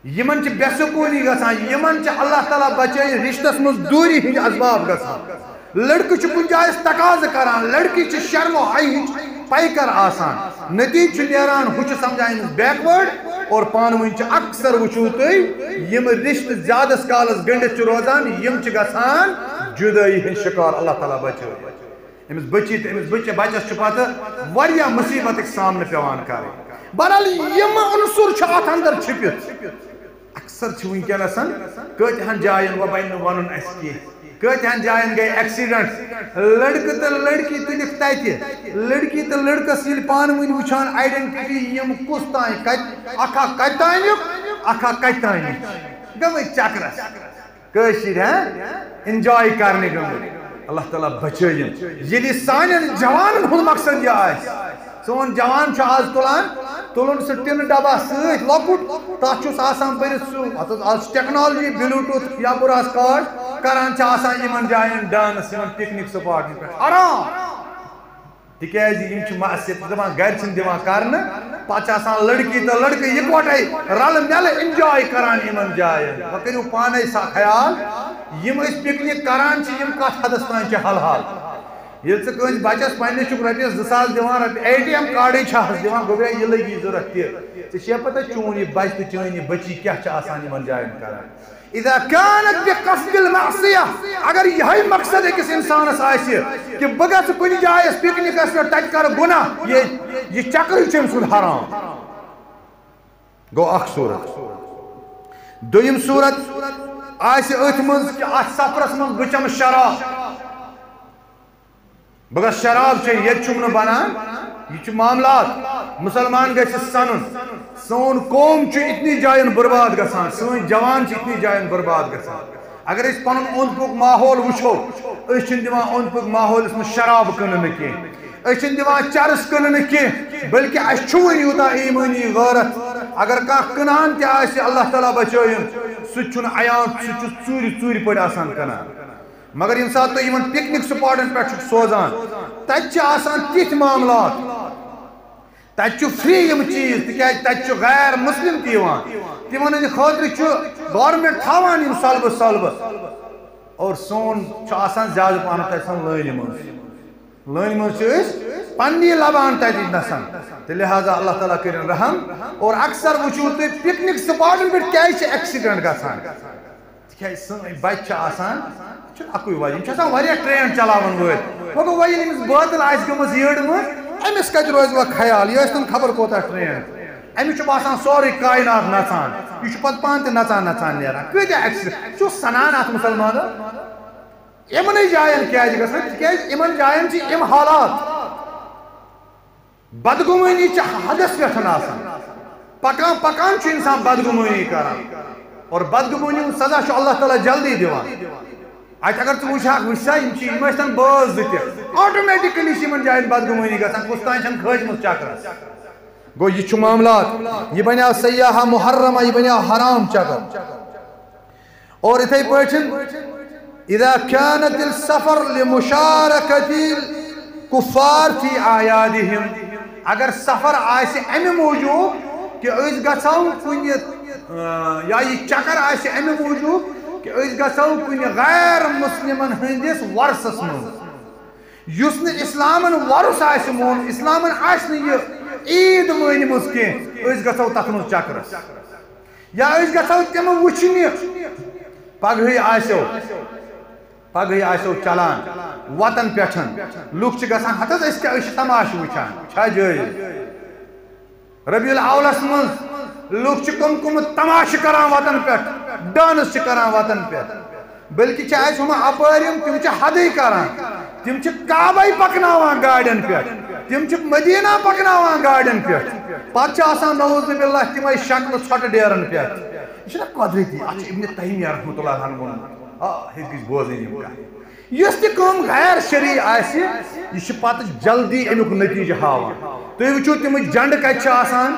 یمن چھ بے سکونی گسان یمن چھ اللہ تعالیٰ بچے رشتس مز دوری ہنج اسباب گسان لڑکہ چھ کن جائے تقاض کران۔ لڑکی چھ شرم و حی پائی کر آسان۔ نتیج چھ نیران ہوچ سمجھائیں بیک ورڈ اور پانوین چھ اکثر وچھو تی یم رشت زیادہ سکالس گنڈت چھ روزان، یم چھ گسان، جدائی ہن شکار اللہ تعالیٰ بچے امس بچی امس بچے بچس چھ پتہ واریاہ مصیبت ایک سامنے پیوان کرے۔ برحال یم عنصر ات اندر چھپت اکثر ونکس کتہن جائن وبین ون اس کی۔ کتہن جائن گئی ایکسیڈنٹ لڑکہ تو لڑکی تلک تت لڑکی تو لڑکس یل پان ون وچان آئیڈینٹی یم کس تان اکھا کت تانک اکھا کت تانک گمے چکرس. کشیر ہیں؟ انجوائے کرنے گمے اللہ تعالیٰ بچائن یلی یعنی سان جوان ہند مقصد یہ آئے سون جوان آز تلان تلن سہ ٹن ڈبہ ست لکٹ تک آسان برت سہ آج ٹیکنالوجی بلوٹوتھ یا براس کارڈ کران آسان یمن جائن ڈانس یمن پکنک سپاٹن پہ حرام تکیازِ یِم چھِ معصیت دپان گرِ چھِنہٕ دِوان کرنہٕ پتہٕ چھِ آسان لڑکی تہٕ لڑکہٕ یِکوٹے رلہٕ مِلہٕ کران یِمن جاین وۄنۍ کٔرِو پانے سا خیال یِم أسۍ پِکنِک کران چھِ یِم کتھ حدس تام چھِ حل حال یل ژٕ کٲنٛسہِ بچس پننس چھُکھ رۄپیس زٕ ساس دِوان رۄپیہِ اے ٹی ایم کارڈٕے چھَس دِوان گوٚبیا یہِ لگی ضوٚرتھ تہِ۔ ژےٚ چھے پتہ چون یہِ بچہِ تہٕ چٲنۍ یہِ بچی، کیٛاہ چھِ آسان یِمن جاین کران؟ اذا كانت بقصد المعصيه اگر یہ مقصد أکِس انسانس آسہِ کہ بہٕ گژھٕ کُنہِ جایہِ پِکنِکس پٮ۪ٹھ تتہِ کرٕ گُناہ، یہ یہ چکر چھُ أمۍ سُنٛد حرام۔ گوٚو اکھ صوٗرت۔ دوٚیِم صوٗرت، آسہِ أتھۍ منٛز کہِ سفرس منٛز بہٕ شراب۔ بگر شراب چھ یہ چھم نہ بنان، یہ چھ معاملات، مسلمان گژھِ سنن سون قوم چھ اتنی جائن برباد گژھان سون جوان چھ اتنی جائن برباد گژھان اگر اس پن اوند پک ماحول وچھو اس دان اوند پک ماحولس من شراب کن کی اس دان چرس کن کی بلکہ اس ون یوتا ایمانی غیرت اگر کان کنان تہ اللہ تعالیٰ بچوین سہ عیان سہ ژور ژور پہ آسان کنان۔ مگر یم سات تو یمن پکنک سپاٹن پہ سوزان۔ تت آسان تیت معاملات۔ تت فری یم چیز، تکیاز تت غیر مسلم تیوان تمن ہند خاطر گورنمنٹ تھاوان یم سلب سلب اور سون آسان زیادہ پہن تتن لٲنہِ منٛز۔ لٲنہِ منٛز چھِ لبان تتہِ نسان۔ تہٕ لہذا اللہ تعالیٰ کٔرِن رحم۔ اور اکثر وٕچھو تُہۍ پِکنِک سپاٹن پٮ۪ٹھ کیازِ چھِ ایکسیڈنٹ گژھان۔ تِکیازِ سٲنۍ بچہِ چھِ آسان؟ چھُ اکُے وجہ یِم چھِ آسان واریاہ ٹرین چلاوان وٲلۍ وۄنۍ گوٚو وۄنۍ ییٚلہِ أمِس بٲتل آسہِ گٔمٕژ یٔڑ أمِس کَتہِ روزِ وۄنۍ خیال یہِ ٲسۍ تن خبر کوتاہ ٹرین۔ أمِس چھُ باسان سورُے کاینات نژان یہِ چھُ پتہٕ پانہٕ تہِ نژان نژان نیران کۭتیاہ ایکسیڈنٹ چھُ سنان اَتھ مُسلمانو یِمنٕے جاین کیازِ جی گژھان تِکیازِ جی؟ یِمن جاین چھِ جی یِم حالات۔ بدگُمٲنی چھِ حدس پٮ۪ٹھ آسان۔ پکان پکان چھُ اِنسان بدگُمٲنی کران۔ اور بدگُمٲنی ہُنٛد سزا چھُ اللہ تعالیٰ جلدی دِوان ات اگر ژٕ وٕچھکھ وٕچھ سا یِم چھِ یِم ٲسۍ بٲژ زٕ تہِ آٹومیٹِکلی چھِ یِمن جایَن بدگُمٲنی گژھان کُس تانۍ چھَنہٕ کھٲجمٕژ چکرس گوٚو یہِ چھُ معاملات، یہِ بنیو سیاحہ محرمہ، یہِ بنیو حرام چکر اور یِتھَے پٲٹھۍ اذا كانت السفر لمشاركة الكفار في اعيادهم اگر سفر آسہِ امہِ موٗجوٗب کہ أسۍ گژھو کُنہِ یا یہِ چکر آسہِ امہِ موٗجوٗب کہ اس گسو کن غیر مسلمن ہندس ورسس من یس نہ اسلامن ورس آس مون، اسلامن آس یہ عید ون مز کی اس گسو تت من چکرس یا اس گسو تم وچھنی۔ پگہی آسو پگہی آسو چلان، وطن پیٹھن۔ لوک چھ گسان ہتس اس کیا اس تماش وچھان۔ چھا جٲیز ربیع الاولس من لوک چھ کم کم تماش کران وطن پیٹھ ڈانس کران وطن پہ بلکہ آج ہم اپارم تم چھ حدی کران۔ تم کعبے پکناوان گاڑین پہ تم چھ مدینہ پکناوان گاڑین پہ پتہ آسان نوز باللہ تمے شکل ژھٹ ڈیرن پہ یہ چھنا قدرتی؟ اتھ ابن تیمیہ رحمۃ اللہ عنہ وون۔ آ ہیس بوزن یم کتھ۔ یس تہ کم غیر شرعی آسہ، یہ پتہ جلدی امیک نتیجہ ہاوان۔ تھی وچھو تم جنڈ کت آسان۔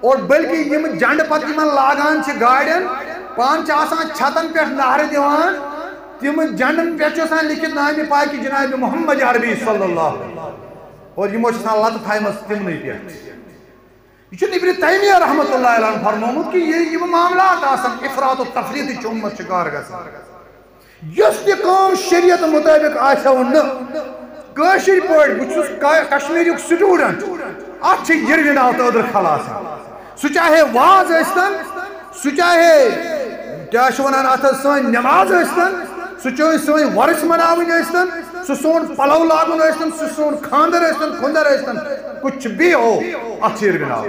اور بلکہ یم جنڈ پتہ یمن لاگان گاڑین پان آسان چھتن پہ نہر دیوان تم جنڈن پہ لکھت نام پاک جناب محمد عربی صلی اللہ اور یہ لت تھائم تمن پہ یہ ابن تیمیہ رحمت اللہ علیہ فرمومت کہ یہ معاملات آسان افراد و تفرید امت شکار گژھان۔ یس تہ کام شریعت مطابق آسو نا کاشر پٲٹھۍ بہٕ چھُس کشمیٖرُک سٹوٗڈنٛٹ، اَتھ چھِ یِروِن آو تٲدٕر کھل سُہ چاہے واز ٲسۍتن سُہ چاہے کیا ونان ات سن نماز ثن سہ سن ورس مناون ثن سہ سون پلو لاگن ثن سہ سون خاندر ثن خندر کچھ بھی ہو ات بنا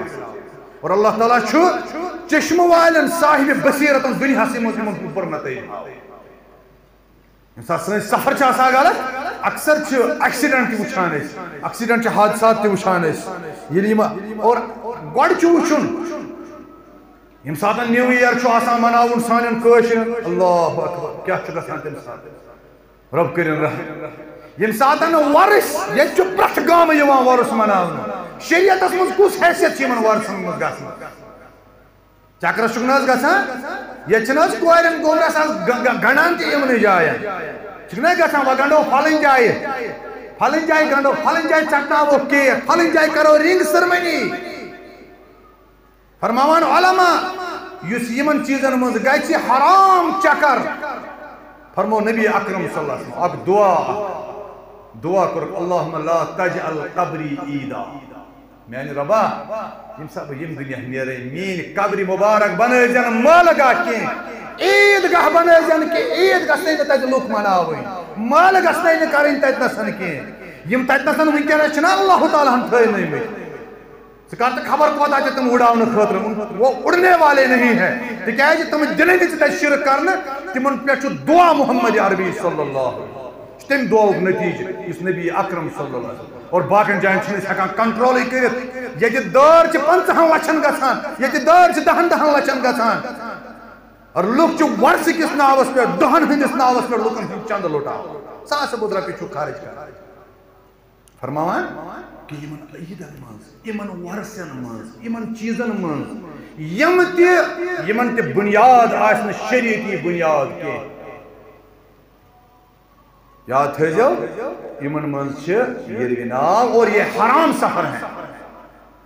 اور اللہ تعالیٰ چشم والن صاحب بصیرت دنیا من اوپر نت سن سفر غلط اکثر ایکسیڈنٹ وچان ایکسیڈنٹ حادثات تہ وچان اور گۄڈٕ چھُ وٕچھُن۔ یم سات نیو ایئر آسان مناون سان اللہ اکبر۔ کیا گھان تم سات رب کرن رحم یم سات ورس یہ پرت گام ورس منا شریعت من کس حیثیت ورسن مز گھن چکرس چھ نظ گھان یہ کورن گومرس گنڈان تمن جائن چھ گھان و گنڈو پھلن جائے پھلن جائے گنڈو پھلن جائے چکناو کیک پھلن جائے کرو رنگ سرمنی فرماوان علماء یس یمن چیزن من گی حرام چکر فرمو نبی اکرم صلی اللہ علیہ وسلم اک دعا دعا کر اللہم لا تجعل قبری عیدہ عیدا میانی ربا یم سب یم دنیا میرے مین قبری مبارک بنے جن مالگا کی عید گاہ بنے جن کی عید گسنے تت لوک مناوئی مال گسنے کریں تت نسن کی یم تت نسن ونکن چھنا اللہ تعالی ہن تھے نہیں سکار تو خبر کوتا ہے تم اڑاؤن خطر وہ اڑنے والے نہیں ہیں تو کیا ہے تم دلیں گے چھتا شرک کرنا تمن پیچھو دعا محمد عربی صلی اللہ علیہ وسلم تم دعا نتیج اس نبی اکرم صلی اللہ علیہ وسلم اور باقین جائن چھنے سے ہکان کنٹرول ہی کرت یہ جی دار چھ پنچ ہاں لچھن گا تھان یہ جی دار چھ دہن دہن لچھن گا تھان اور لوگ چھو ورس کس ناوس پہ، دہن ہندس ناوس پہ لوکن ہند چند لوٹا۔ ساس بود رپی چھو خارج کر۔ فرماوان؟ کہ یمن عیدن منز یمن ورسن منز یمن چیزن منز یم تی یمن تی بنیاد آسن شریعتی بنیاد کے۔ یاد تھے یمن منز چھ یہ اور یہ حرام سفر ہے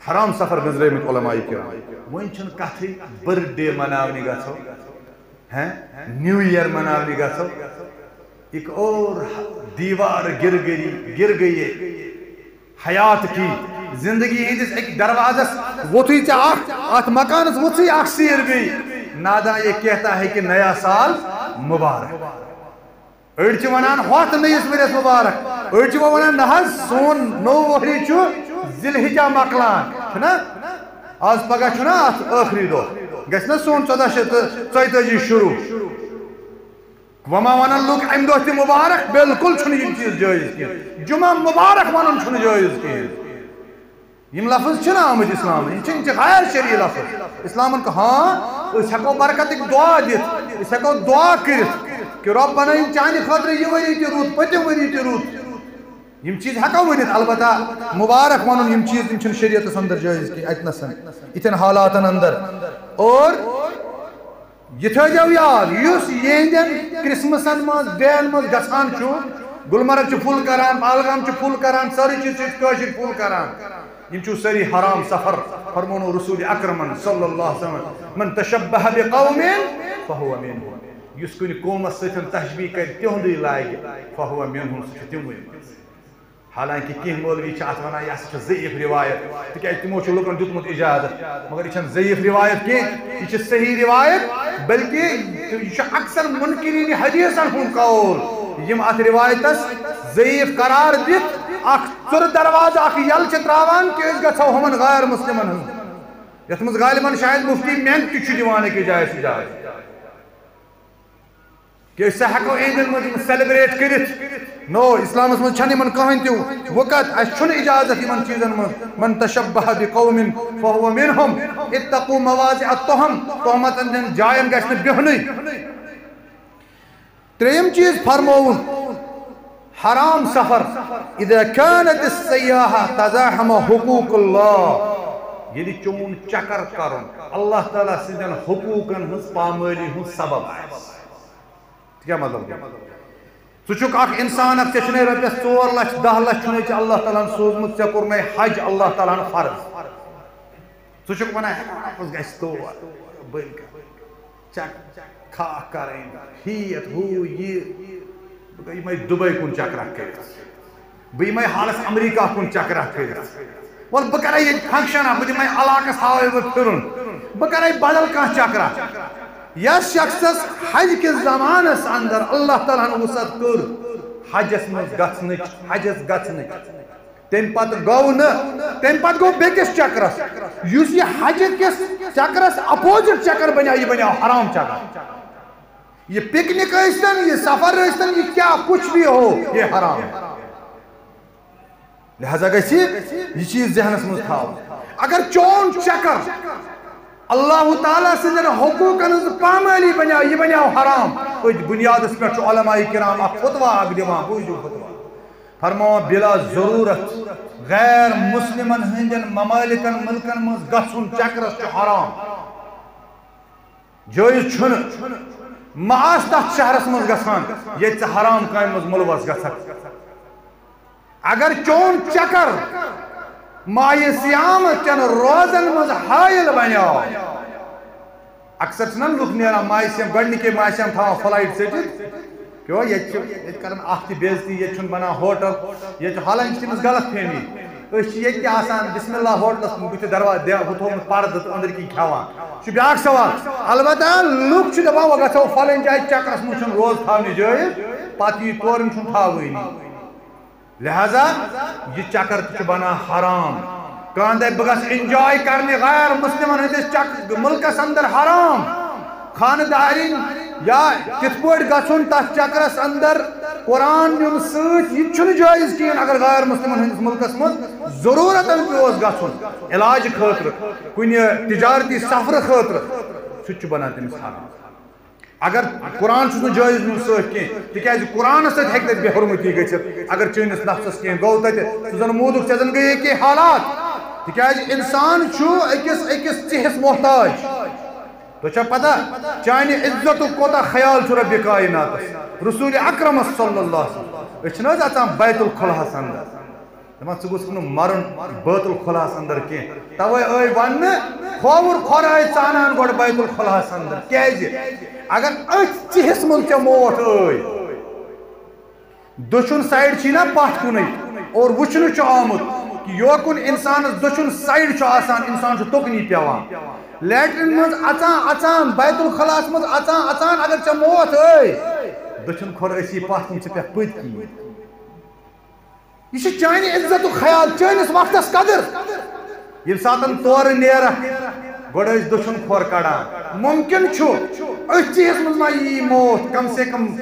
حرام سفر گزرے میں علماء کرام وہیں چھن کتھے برتھ ڈے مناونی گژھو ہیں؟ نیو ایئر مناونی گژھو ایک اور دیوار گر گئی گر گئی حیات کی زندگی ہندس ایک دروازس وتھی ژے اکھ ات مکانس وتھی اکھ سیر گئی نادا یہ کہتا ہے کہ نیا سال مبارک. أڑۍ چھِ ونان ہوت نٔیِس ؤرِیَس مُبارک أڑۍ چھِ ونان نہ حظ سون نوٚو ؤری چھُ ذِل حِجا مۄکلان آز پگاہ چھُنا اَتھ ٲخری دۄہ گژھِ سون ژۄداہ شیٚتھ تہٕ شروع. وۄنۍ ما ونان لُکھ اَمہِ دۄہ تہِ مُبارک بِلکُل چھُنہٕ یِم چیٖز جٲیِز کینٛہہ جُمعہ مُبارک وَنُن چھُنہٕ جٲیِز کِہیٖنۍ یم لفظ چھِنہٕ آمٕتۍ اِسلام؟ یِم چھِ یِم چھِ غیر شرعی لفظ اِسلامن ہاں أسۍ ہٮ۪کو برکتٕکۍ دعا دِتھ أسۍ ہٮ۪کو دعا کٔرِتھ کہ رب بنائیں چانہ خاطر یہ وری تہ روت پتم وری تہ روت یم چیز ہکو ونت البتہ، مبارک ونن یم چیز تم چھ شریعت اندر جائز کی اتنسن اتن حالاتن اندر۔ اور یہ تھو یاد یس یہندین کرسمسن مز ڈین مز گژھان چھو گلمرگ چھ فل کران پہلگام چھ فل کران، ساری چیز چھ کاشر فل کران۔ یم چھو سری حرام سفر فرمونو رسول اکرمن صلی اللہ علیہ وسلم، من تشبہ بقوم فهو منهم یس کن قومس ستن تشبیح کر تہندی لاگہ فہو منہم سہ تموے حالانکہ کینٛہہ مولوی چھ اتھ ونان یہ چھ ضعیف روایت تکیاز تمو چھ لوکن دیتمت اجازت مگر یہ ضعیف روایت کینٛہہ یہ صحیح روایت بلکہ یہ اکثر منکرین حدیثن ہن قول. یم اتھ روایتس ضعیف قرار دت اخ ژر دروازہ اخ یل چھ تراوان کہ اس گژھو ہمن غیر مسلمن ہن یتھ مز غالباً شاید مفتی محنت تہ چھ دِوان کہ جائز اجازت کہ اس ہیکو ایندن مز سیلیبریٹ کرت نو اسلامس مز چھن یمن کہن تیو وقت اس چھن اجازت یمن چیزن مز من تشبہ بقوم فهو منهم اتقوا مواضع التهم تهمت اندن جائن گژھن بہنی تریم چیز فرمون حرام سفر اذا كانت السياحه تزاحم حقوق الله یعنی چون چکر کرن اللہ تعالی سندن حقوقن ہنس پامالی ہن سبب آئے کیا مطلب کیا ژٕ چھُکھ اکھ اِنسان اکھ ژےٚ چھُنَے رۄپیَس ژور لچھ، دہ لچھ چھُنَے ژےٚ اللہ تعالیٰ ہن سوٗزمُت ژےٚ کوٚرنَے حج، اللہ تعالیٰ ہن فرض۔ ژٕ چھُکھ وَنان رۄپَس گژھِ تور بٔلۍ چک کھاہ کَرٕنۍ ہیٖت ہُہ یہِ۔ بہٕ یِمَے دُبے کُن چکرا کٔرِتھ بہٕ یِمَے حالَس اَمریٖکا کُن چکرا کٔرِتھ وَلہٕ بہٕ کَرَے ییٚتہِ فنٛگشَنا بہٕ دِمَے علاقَس ہاوَے بہٕ پھِرُن۔ بہٕ کَرَے بدل کانٛہہ چکرا یس شخصس حج کس زمانس اندر اللہ تعالیٰ ہن وسعت کر حجس مز گھنچ حجس گھنچ تم پتہ گو نا تم پتہ گو بیکس چکرس اس یہ حج کس چکرس اپوزٹ چکر بنیا یہ بنیا حرام چکر یہ پکنک ٲسۍتن یہ سفر ٲسۍتن یہ کیا کچھ بھی ہو یہ حرام لہذا گژھِ یہ چیز ذہنس مز تھاو اگر چون چکر اللہ تعالیٰ سندن حقوق انز پامالی بنیا، یہ بنیا حرام۔ کوئی بنیاد اس پر علماء کرام اک فتوہ اگ دیوان بوجو فتوہ۔ فرماو بلا ضرورت غیر مسلمن ہندن ممالکن ملکن مز گسن چکرس چھ حرام۔ جویز چھن معاش تحت شہرس مز گسان، یہ چھ حرام کائم مز ملوث گسن اگر چون چکر ماہ سیام چن روزن مز حائل بنیاو اکثر چھنن لوک نیران ماہ سیام گڑنی گۄڈنِکے ماہ سیام تھاوان فلایٹ ژٔٹِتھ کیوں؟ یہ یہ کرن اخ تہ بےزتی یہ چھن بنا ہوٹل، یہ حالانکہ تمس غلط فہمی. أسۍ چھِ ییٚتہِ آسان بسم اللہ ہوٹلس بٕتھِ دروازٕ ہُہ تھومُت پردٕ تہٕ أنٛدٕرۍ کِنۍ کھٮ۪وان چھُ بیٛاکھ سوال البتہ لُکھ چھِ دپان وۄنۍ گژھو فلٲنۍ جایہِ چکرس منٛز چھُنہٕ روز تھاونہِ جٲیز پتہٕ یی تورٕ چھُنہٕ تھاوٲنی لہذا یہ چکر بنا حرام۔ کان دے بگس انجوائے کرنے غیر مسلمان ہندس ملکس اندر حرام۔ خاندارین یا کت پوٹ گھن تس چکرس اندر قرآن نم ست یہ چھن جائز کین اگر غیر مسلمان ہندس ملکس مز ضرورت پیوس گھن علاج خاطر کن تجارتی سفر خاطر سہ بنان تمس حرام اگر قرآن چھُس نہٕ جٲیز نیُن سۭتۍ کینٛہہ، تِکیازِ قرآنَس بے حرمتی گٔژھِتھ۔ اگر چٲنِس نفسَس کینٛہہ گوٚو تَتہِ ژٕ زَن موٗدُکھ ژےٚ زَن حالات۔ تِکیازِ اِنسان چھُ أکِس أکِس محتاج۔ تۄہہِ چھا پتہ، چانہِ عزتُک کوتاہ خیال چھُ رۄبہِ کایناتَس رسوٗلِ اکرمس صلی اللہ أسۍ چھِنہٕ حظ بیت الخلاہَس اندر۔ دپان ژٕ گوٚژھ نہٕ مرُن، بیت الخلاہَس اندر کینٛہہ تَوَے آے وَننہٕ کھووُر کھۄرٲے ژانان گۄڈٕ بیت الخلاہَس اندر۔ کیازِ؟ اگر أتھۍ ژِہِس منٛز ژےٚ موت ٲے دٔچھُن سایڈ چھی نا پتھ کُنٕے اور وٕچھنہٕ چھُ آمُت کہ یوکُن اِنسانَس دٔچھُن سایڈ چھُ آسان، اِنسان چھُ تُکنی پیٚوان لیٹرِن منٛز اژان اژان بیت الخلاہَس منٛز اژان اژان اگر ژےٚ موت ٲے دٔچھُن کھۄر ٲسی پتھ کُن ژٕ پٮ۪کھ پٔتۍ یہ چانہ عزت خیال چٲنِس وقتس قدر۔ ییٚمہِ ساتہٕ تورٕ گۄڈٕ ٲسۍ دٔچھُن کھۄر کڑان۔ مُمکِن چھُ۔ أتھۍ چیٖز منٛز ما یی موت کم سے کم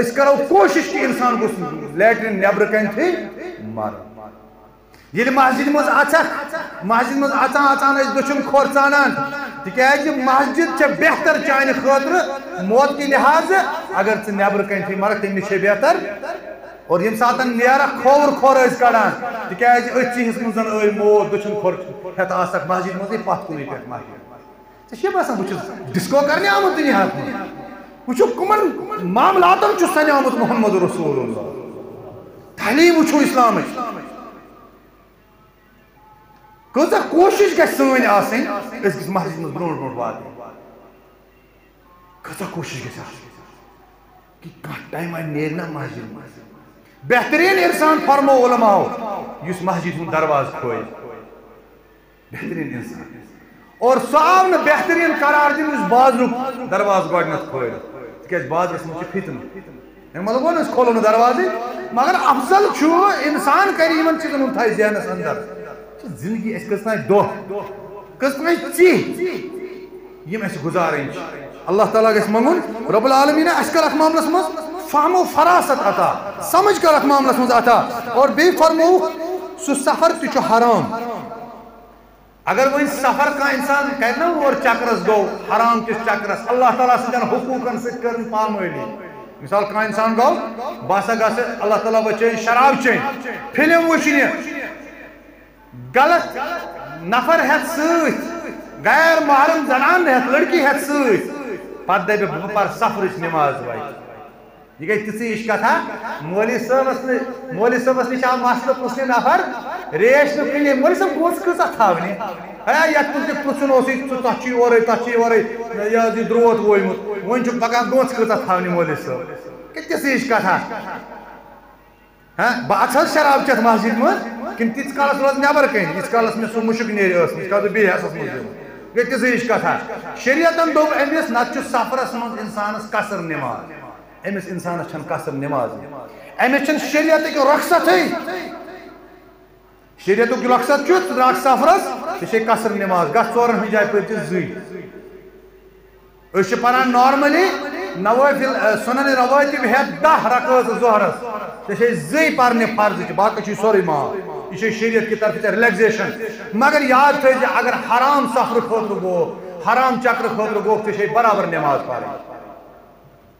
أسۍ کرو کوشش کہِ اِنسان گوٚژھ لیٹرِن نیبرٕ کنتھٕے مرُن۔ ییٚلہِ مسجد منٛز اژکھ مسجد منٛز اژان اژان ٲسۍ دٔچھُن کھۄر ژانان۔ تِکیازِ مسجد چھےٚ بہتر چانہِ خٲطرٕ موت کہِ لحاظہٕ اگر ژٕ نیبرٕ کنتھٕے مرکھ تمہِ نِش چھے بہتر۔ اور یم سات نیرا کھور کھور اس کڑان۔ تکیاز أتھۍ چیٖزس منٛز ٲے موت دٔچھُن کھور ہٮ۪تھ آسکھ مسجد منٛزٕے پتھ کُنٕے پٮ۪ٹھ مسجد ژےٚ چھے باسان بہٕ چھُس ڈِسکو کرنہِ آمُت دُنیاہس منٛز وٕچھو کٕمن معاملاتن چھُ سنہِ آمُت محمد رسول اللہ۔ تعلیٖم وٕچھو اسلامٕچ کۭژاہ کوٗشش گژھِ سٲنۍ آسٕنۍ أسۍ گٔژھ مسجد منٛز برونٛٹھ برونٛٹھ واتٕنۍ کۭژاہ کوٗشش گژھِ آسٕنۍ کہ کانٛہہ ٹایما نیرِ نا مسجد منٛز بہترین انسان فرمو علماء اس مسجد ہند دروازہ کھول بہترین انسان۔ اور سہ آو نا بہترین قرار دن اس بازر دروازہ گۄڈنیتھ کھول تکیاز بازرس منٛز چھُ فتنہٕ امیُک یعنی مطلب گوٚو نہٕ أسۍ کھولو نہٕ دروازٕ مگر افضل چھُ انسان کرِ یِمن چیٖزن ہُنٛد تھایہِ ذہنس اندر۔ زندگی اَسہِ کٔژ تانۍ دۄہ کٔژ تانۍ ژِہۍ یِم اَسہِ گُزارٕنۍ چھِ اللہ تعالیٰ گژھِ منٛگُن رۄب العالمیٖن اَسہِ کر اتھ معاملس فہم و فراست عطا سمجھ کر اتھ معاملس منٛز عطا اور بیٚیہِ فرمووُکھ سُہ سفر تہِ حرام۔ اگر وۄنۍ سفر کانٛہہ اِنسان کرِ اور چکرس گوٚو حرام کِس چکرس؟ اللہ تعالیٰ سٕنٛدٮ۪ن حقوٗقن سۭتۍ کٔرٕن پامٲلی مثال کانٛہہ اِنسان گوٚو بہٕ ہسا گژھٕ اللہ تعالیٰ بچٲیِن شراب چیٚنۍ فِلم وٕچھنہِ غلط نفر ہٮ۪تھ سۭتۍ غیر محرم زنان ہٮ۪تھ لڑکی ہٮ۪تھ سۭتۍ پتہٕ دپہِ بہٕ پرٕ سفرٕچ نٮ۪ماز وتہِ یہ گئی تیسی عشق تھا، مولی صاحب مولی صاحب نے شاہ مسئلہ پوچھنے نفر، ریش نہ کلی مولی صاحب گوس کسا تھاونی ہے ہاں، یا کچھ پوچھن اوسی تو تچی اورے تچی اورے یا دی دروت وویمت ون چھ پکان گوس کسا تھاونی مولی صاحب۔ کہ تیسی عشق تھا۔ ہاں بات ہے شراب چت مسجد میں کن تیس کالس روز نیبر کہیں۔ اس کالس میں سو مشک نیری اس اس کا تو بے حساس مجھے گئی تیسی عشق تھا۔ شریعتن دو امیس نتچ سفرس من انسانس کسر نماز۔ امس انسانس چھن قسم نماز امس چھن شریعت کی رخصت ہے شریعت کی رخصت چھو راک سفرس ژے قصر نماز. گژھ ژورن ہٕنٛدِ جایہِ پٔرۍزِ زٕے أسۍ پران نارملی؟ نوافل سنن رواتب ہیٚتھ دہ رکٲژ ظہرس ژےٚ چھے زٕے فرض چھِ باقٕے چھُے سورُے معاف یہِ شریعت کی طرفہٕ ژےٚ رِلیکزیشن مگر یاد تھٲیزِ اگر حرام سفرٕ خٲطرٕ گوٚو حرام چکرٕ خٲطرٕ گوٚو ژےٚ برابر نماز پرٕنۍ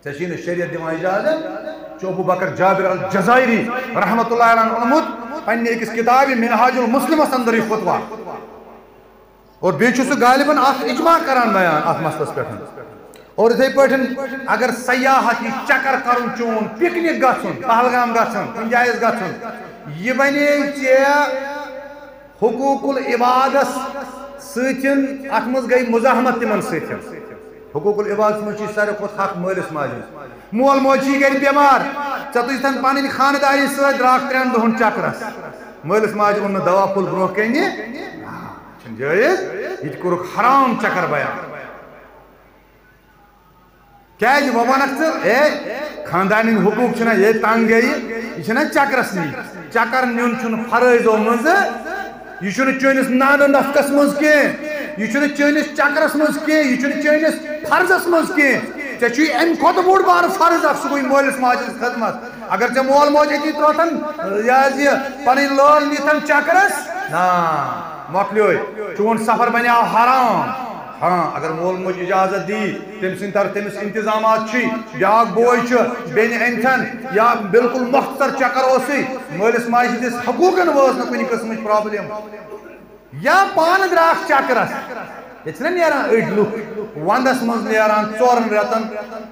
ژےٚ شریعت دِوان اجازت چھُ ابو بکر جابر الجزائری رحمت اللہ علیہ اوٚنمُت پننہِ أکِس کِتابہِ منہاج المسلمس اندر یہِ فتوا اور بیٚیہِ چھُ سُہ غالباً اکھ اجماع کران بیان اتھ مسلس پٮ۪ٹھ اور یِتھے پٲٹھۍ اگر سیاحت یہِ چکر کرُن چون، پِکنِک گژھُن پہلگام گژھُن کُنہِ جایہِ گژھُن یہِ بنے ژےٚ حقوٗق العبادس سۭتۍ اتھ منٛز گٔے مزاحمت تِمن سۭتۍ حقوق العباد من سارے کھت حق مالس ماجہ مول موجی گر بیمار ٹھیک تن پن خانداری ست دراک ترین دہن چکرس۔ مالس ماجہ اون دوا پھل برو کن جائز یہ کور حرام چکر بیان۔ کیاز وہ ونک ژٕ؟ اے خاندان حقوق چھنا یہ تنگ گئی یہ چھنا چکرس نی چکر نیون چھن فرٲیزو منٛز، یہ چھُنہٕ چٲنِس نانہٕ نفقس منٛز کینٛہہ۔ یہ چھُنہٕ چٲنِس چکرس منٛز کینٛہہ یہ چھُنہٕ چٲنِس فرضس منٛز کینٛہہ ژےٚ چھُے امہِ کھۄتہٕ بوٚڑ بارٕ فرض اکھ سُہ گوٚے مٲلِس ماجہِ خدمت. اگر ژےٚ مول موج أتی ترٛوتھن یہِ حظ یہِ پنٕنۍ لٲل نِتھن چکرس نا مۄکلیوے چون سفر بنیو حرام. ہاں اگر مول موج اجازت دی تم سن طرف تمس انتظامات چھی. بیاک بوئی چھ، بین انتھن یا بالکل مختصر چکر اوسی. مالس ماجہ دس حقوقن وس نہ کنی قسمچ پرابلم. یا پان دراک چکرس یہ چھنا نیران اڑ لوک. وندس مز نیران ژورن رتن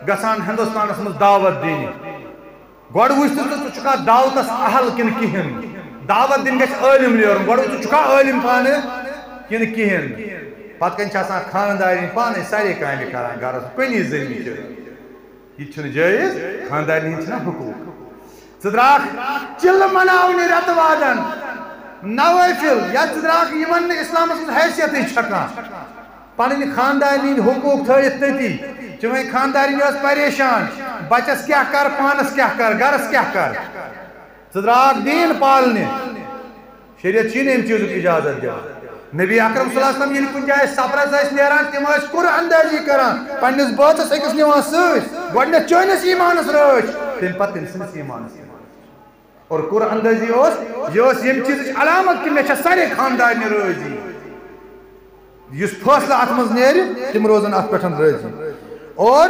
گژھان ہندوستانس مز دعوت دینی. گۄڈٕ وٕچھ ژٕ ژٕ چھُکھا دعوتس اہل کِنہٕ کِہیٖنۍ دعوت دِنۍ گژھِ عٲلِم نیرُن گۄڈٕ وٕچھ ژٕ چھُکھا عٲلِم پانہٕ کِنہٕ کِہیٖنۍ پتہٕ کَنہِ چھِ آسان خاندارنۍ پانے سارے کامہِ کران گرس کُنی ذٔریعہٕ چھِ یہِ چھُنہٕ جٲیز خاندارنہِ ہِنٛدۍ چھِنہ حقوٗق. ژٕ درٛاکھ چِلہٕ مناونہِ رٮ۪تہٕ وادن. نوٲفِل یا ژٕ درٛاکھ یِمن نہٕ اِسلامس منٛز حیثیتٕے چھکان پنٕنۍ خاندارنہِ ہِنٛدۍ حقوٗق تھٲیِتھ تٔتی پریشان۔ بچس کیٛاہ کر، پانس کیٛاہ کر، گرس کیٛاہ کر۔ ژٕ درٛاکھ دیٖن پالنہِ شریعت چھی نہٕ اَمہِ چیٖزُک اِجازت دِوان نبی اکرم صلی اللہ علیہ وسلم یعنی ییٚلہِ کُنہِ جایہِ سفرس ٲسۍ نیران تِم ٲسۍ کُر اندٲزی کران۔ پننِس بٲژس أکِس نِوان سۭتۍ گۄڈٕنٮ۪تھ چٲنِس ایٖمانس رٲچھ تمہِ پتہٕ تٔمۍ سٕنٛدِس ایٖمانس اور کُر اندٲزی اوس یہِ ٲس ییٚمہِ چیٖزٕچ علامت کہِ مےٚ چھےٚ سارے خاندارنہِ رٲضی یُس فٲصلہٕ اتھ منٛز نیرِ، تِم روزن اتھ پٮ۪ٹھ رٲضی اور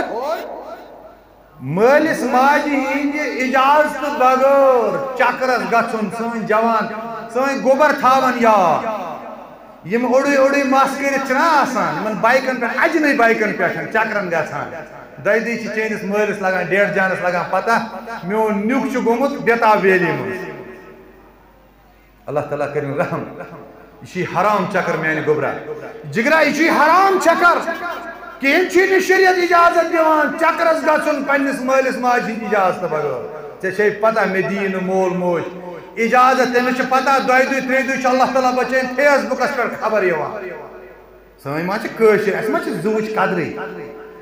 مٲلِس ماجہِ ہِنٛدِ اِجازتہٕ بغٲر چکرس گژھُن سٲنۍ جوان، سٲنۍ گوبر تھاون یاد یم اوڑی اوڑی مس کرتھ چھنا آسان، یمن بائکن پہ اجنے بائکن پہ چکرن گژھان۔ دۄیہِ دۄہہِ چھِ چٲنِس مٲلِس لگان ڈیڈ جانس لگان، پتہ؟ میون نیُک چھُ گوٚمُت ویلی منٛز۔ اللہ تعالیٰ کٔرِن رحم۔ یہ حرام چکر میانہِ گوبرا جگرا یہ حرام چکر۔ کہین چھ نہٕ شریعت اجازت دِوان چکرس گژھُن پننِس مٲلِس ماجہِ ہِنٛدِ اجازتہٕ بغٲر ژےٚ چھے پتہ مےٚ دِیہِ نہٕ مول موج۔ اجازت تٔمِس چھِ پتہ دۄیہِ دۄہہِ ترٛیٚیہِ دۄہہِ اللہ تعالیٰ بچٲیِن فیس بُکس پٮ۪ٹھ خبر یِوان۔ سٲنۍ ما چھِ کٲشِر اَسہِ ما چھِ زُوٕچ قدرٕے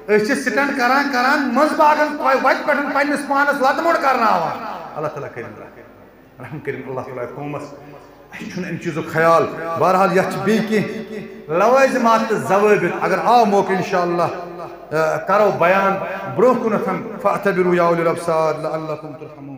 أسۍ چھِ سٹنٛڈ کران کران، منٛز باغن وتہِ پٮ۪ٹھ پننِس پانس لتہٕ موٚڑ کرناوان۔ اللہ تعالیٰ کٔرِن رحم کٔرِن اللہ تعالیٰ قومس۔ اَسہِ چھُنہٕ اَمہِ خیال۔ بہرحال یتھ چھِ بیٚیہِ کینٛہہ لوٲزِمات تہٕ اگر آو موقع انشاءاللہ کرو بیان۔ برونٛہہ کُنتھ فَأَتَبِرُوا یا اُلِی الْأَبْصَارِ لَعَلَّكُمْ تُرْحَمُونَ۔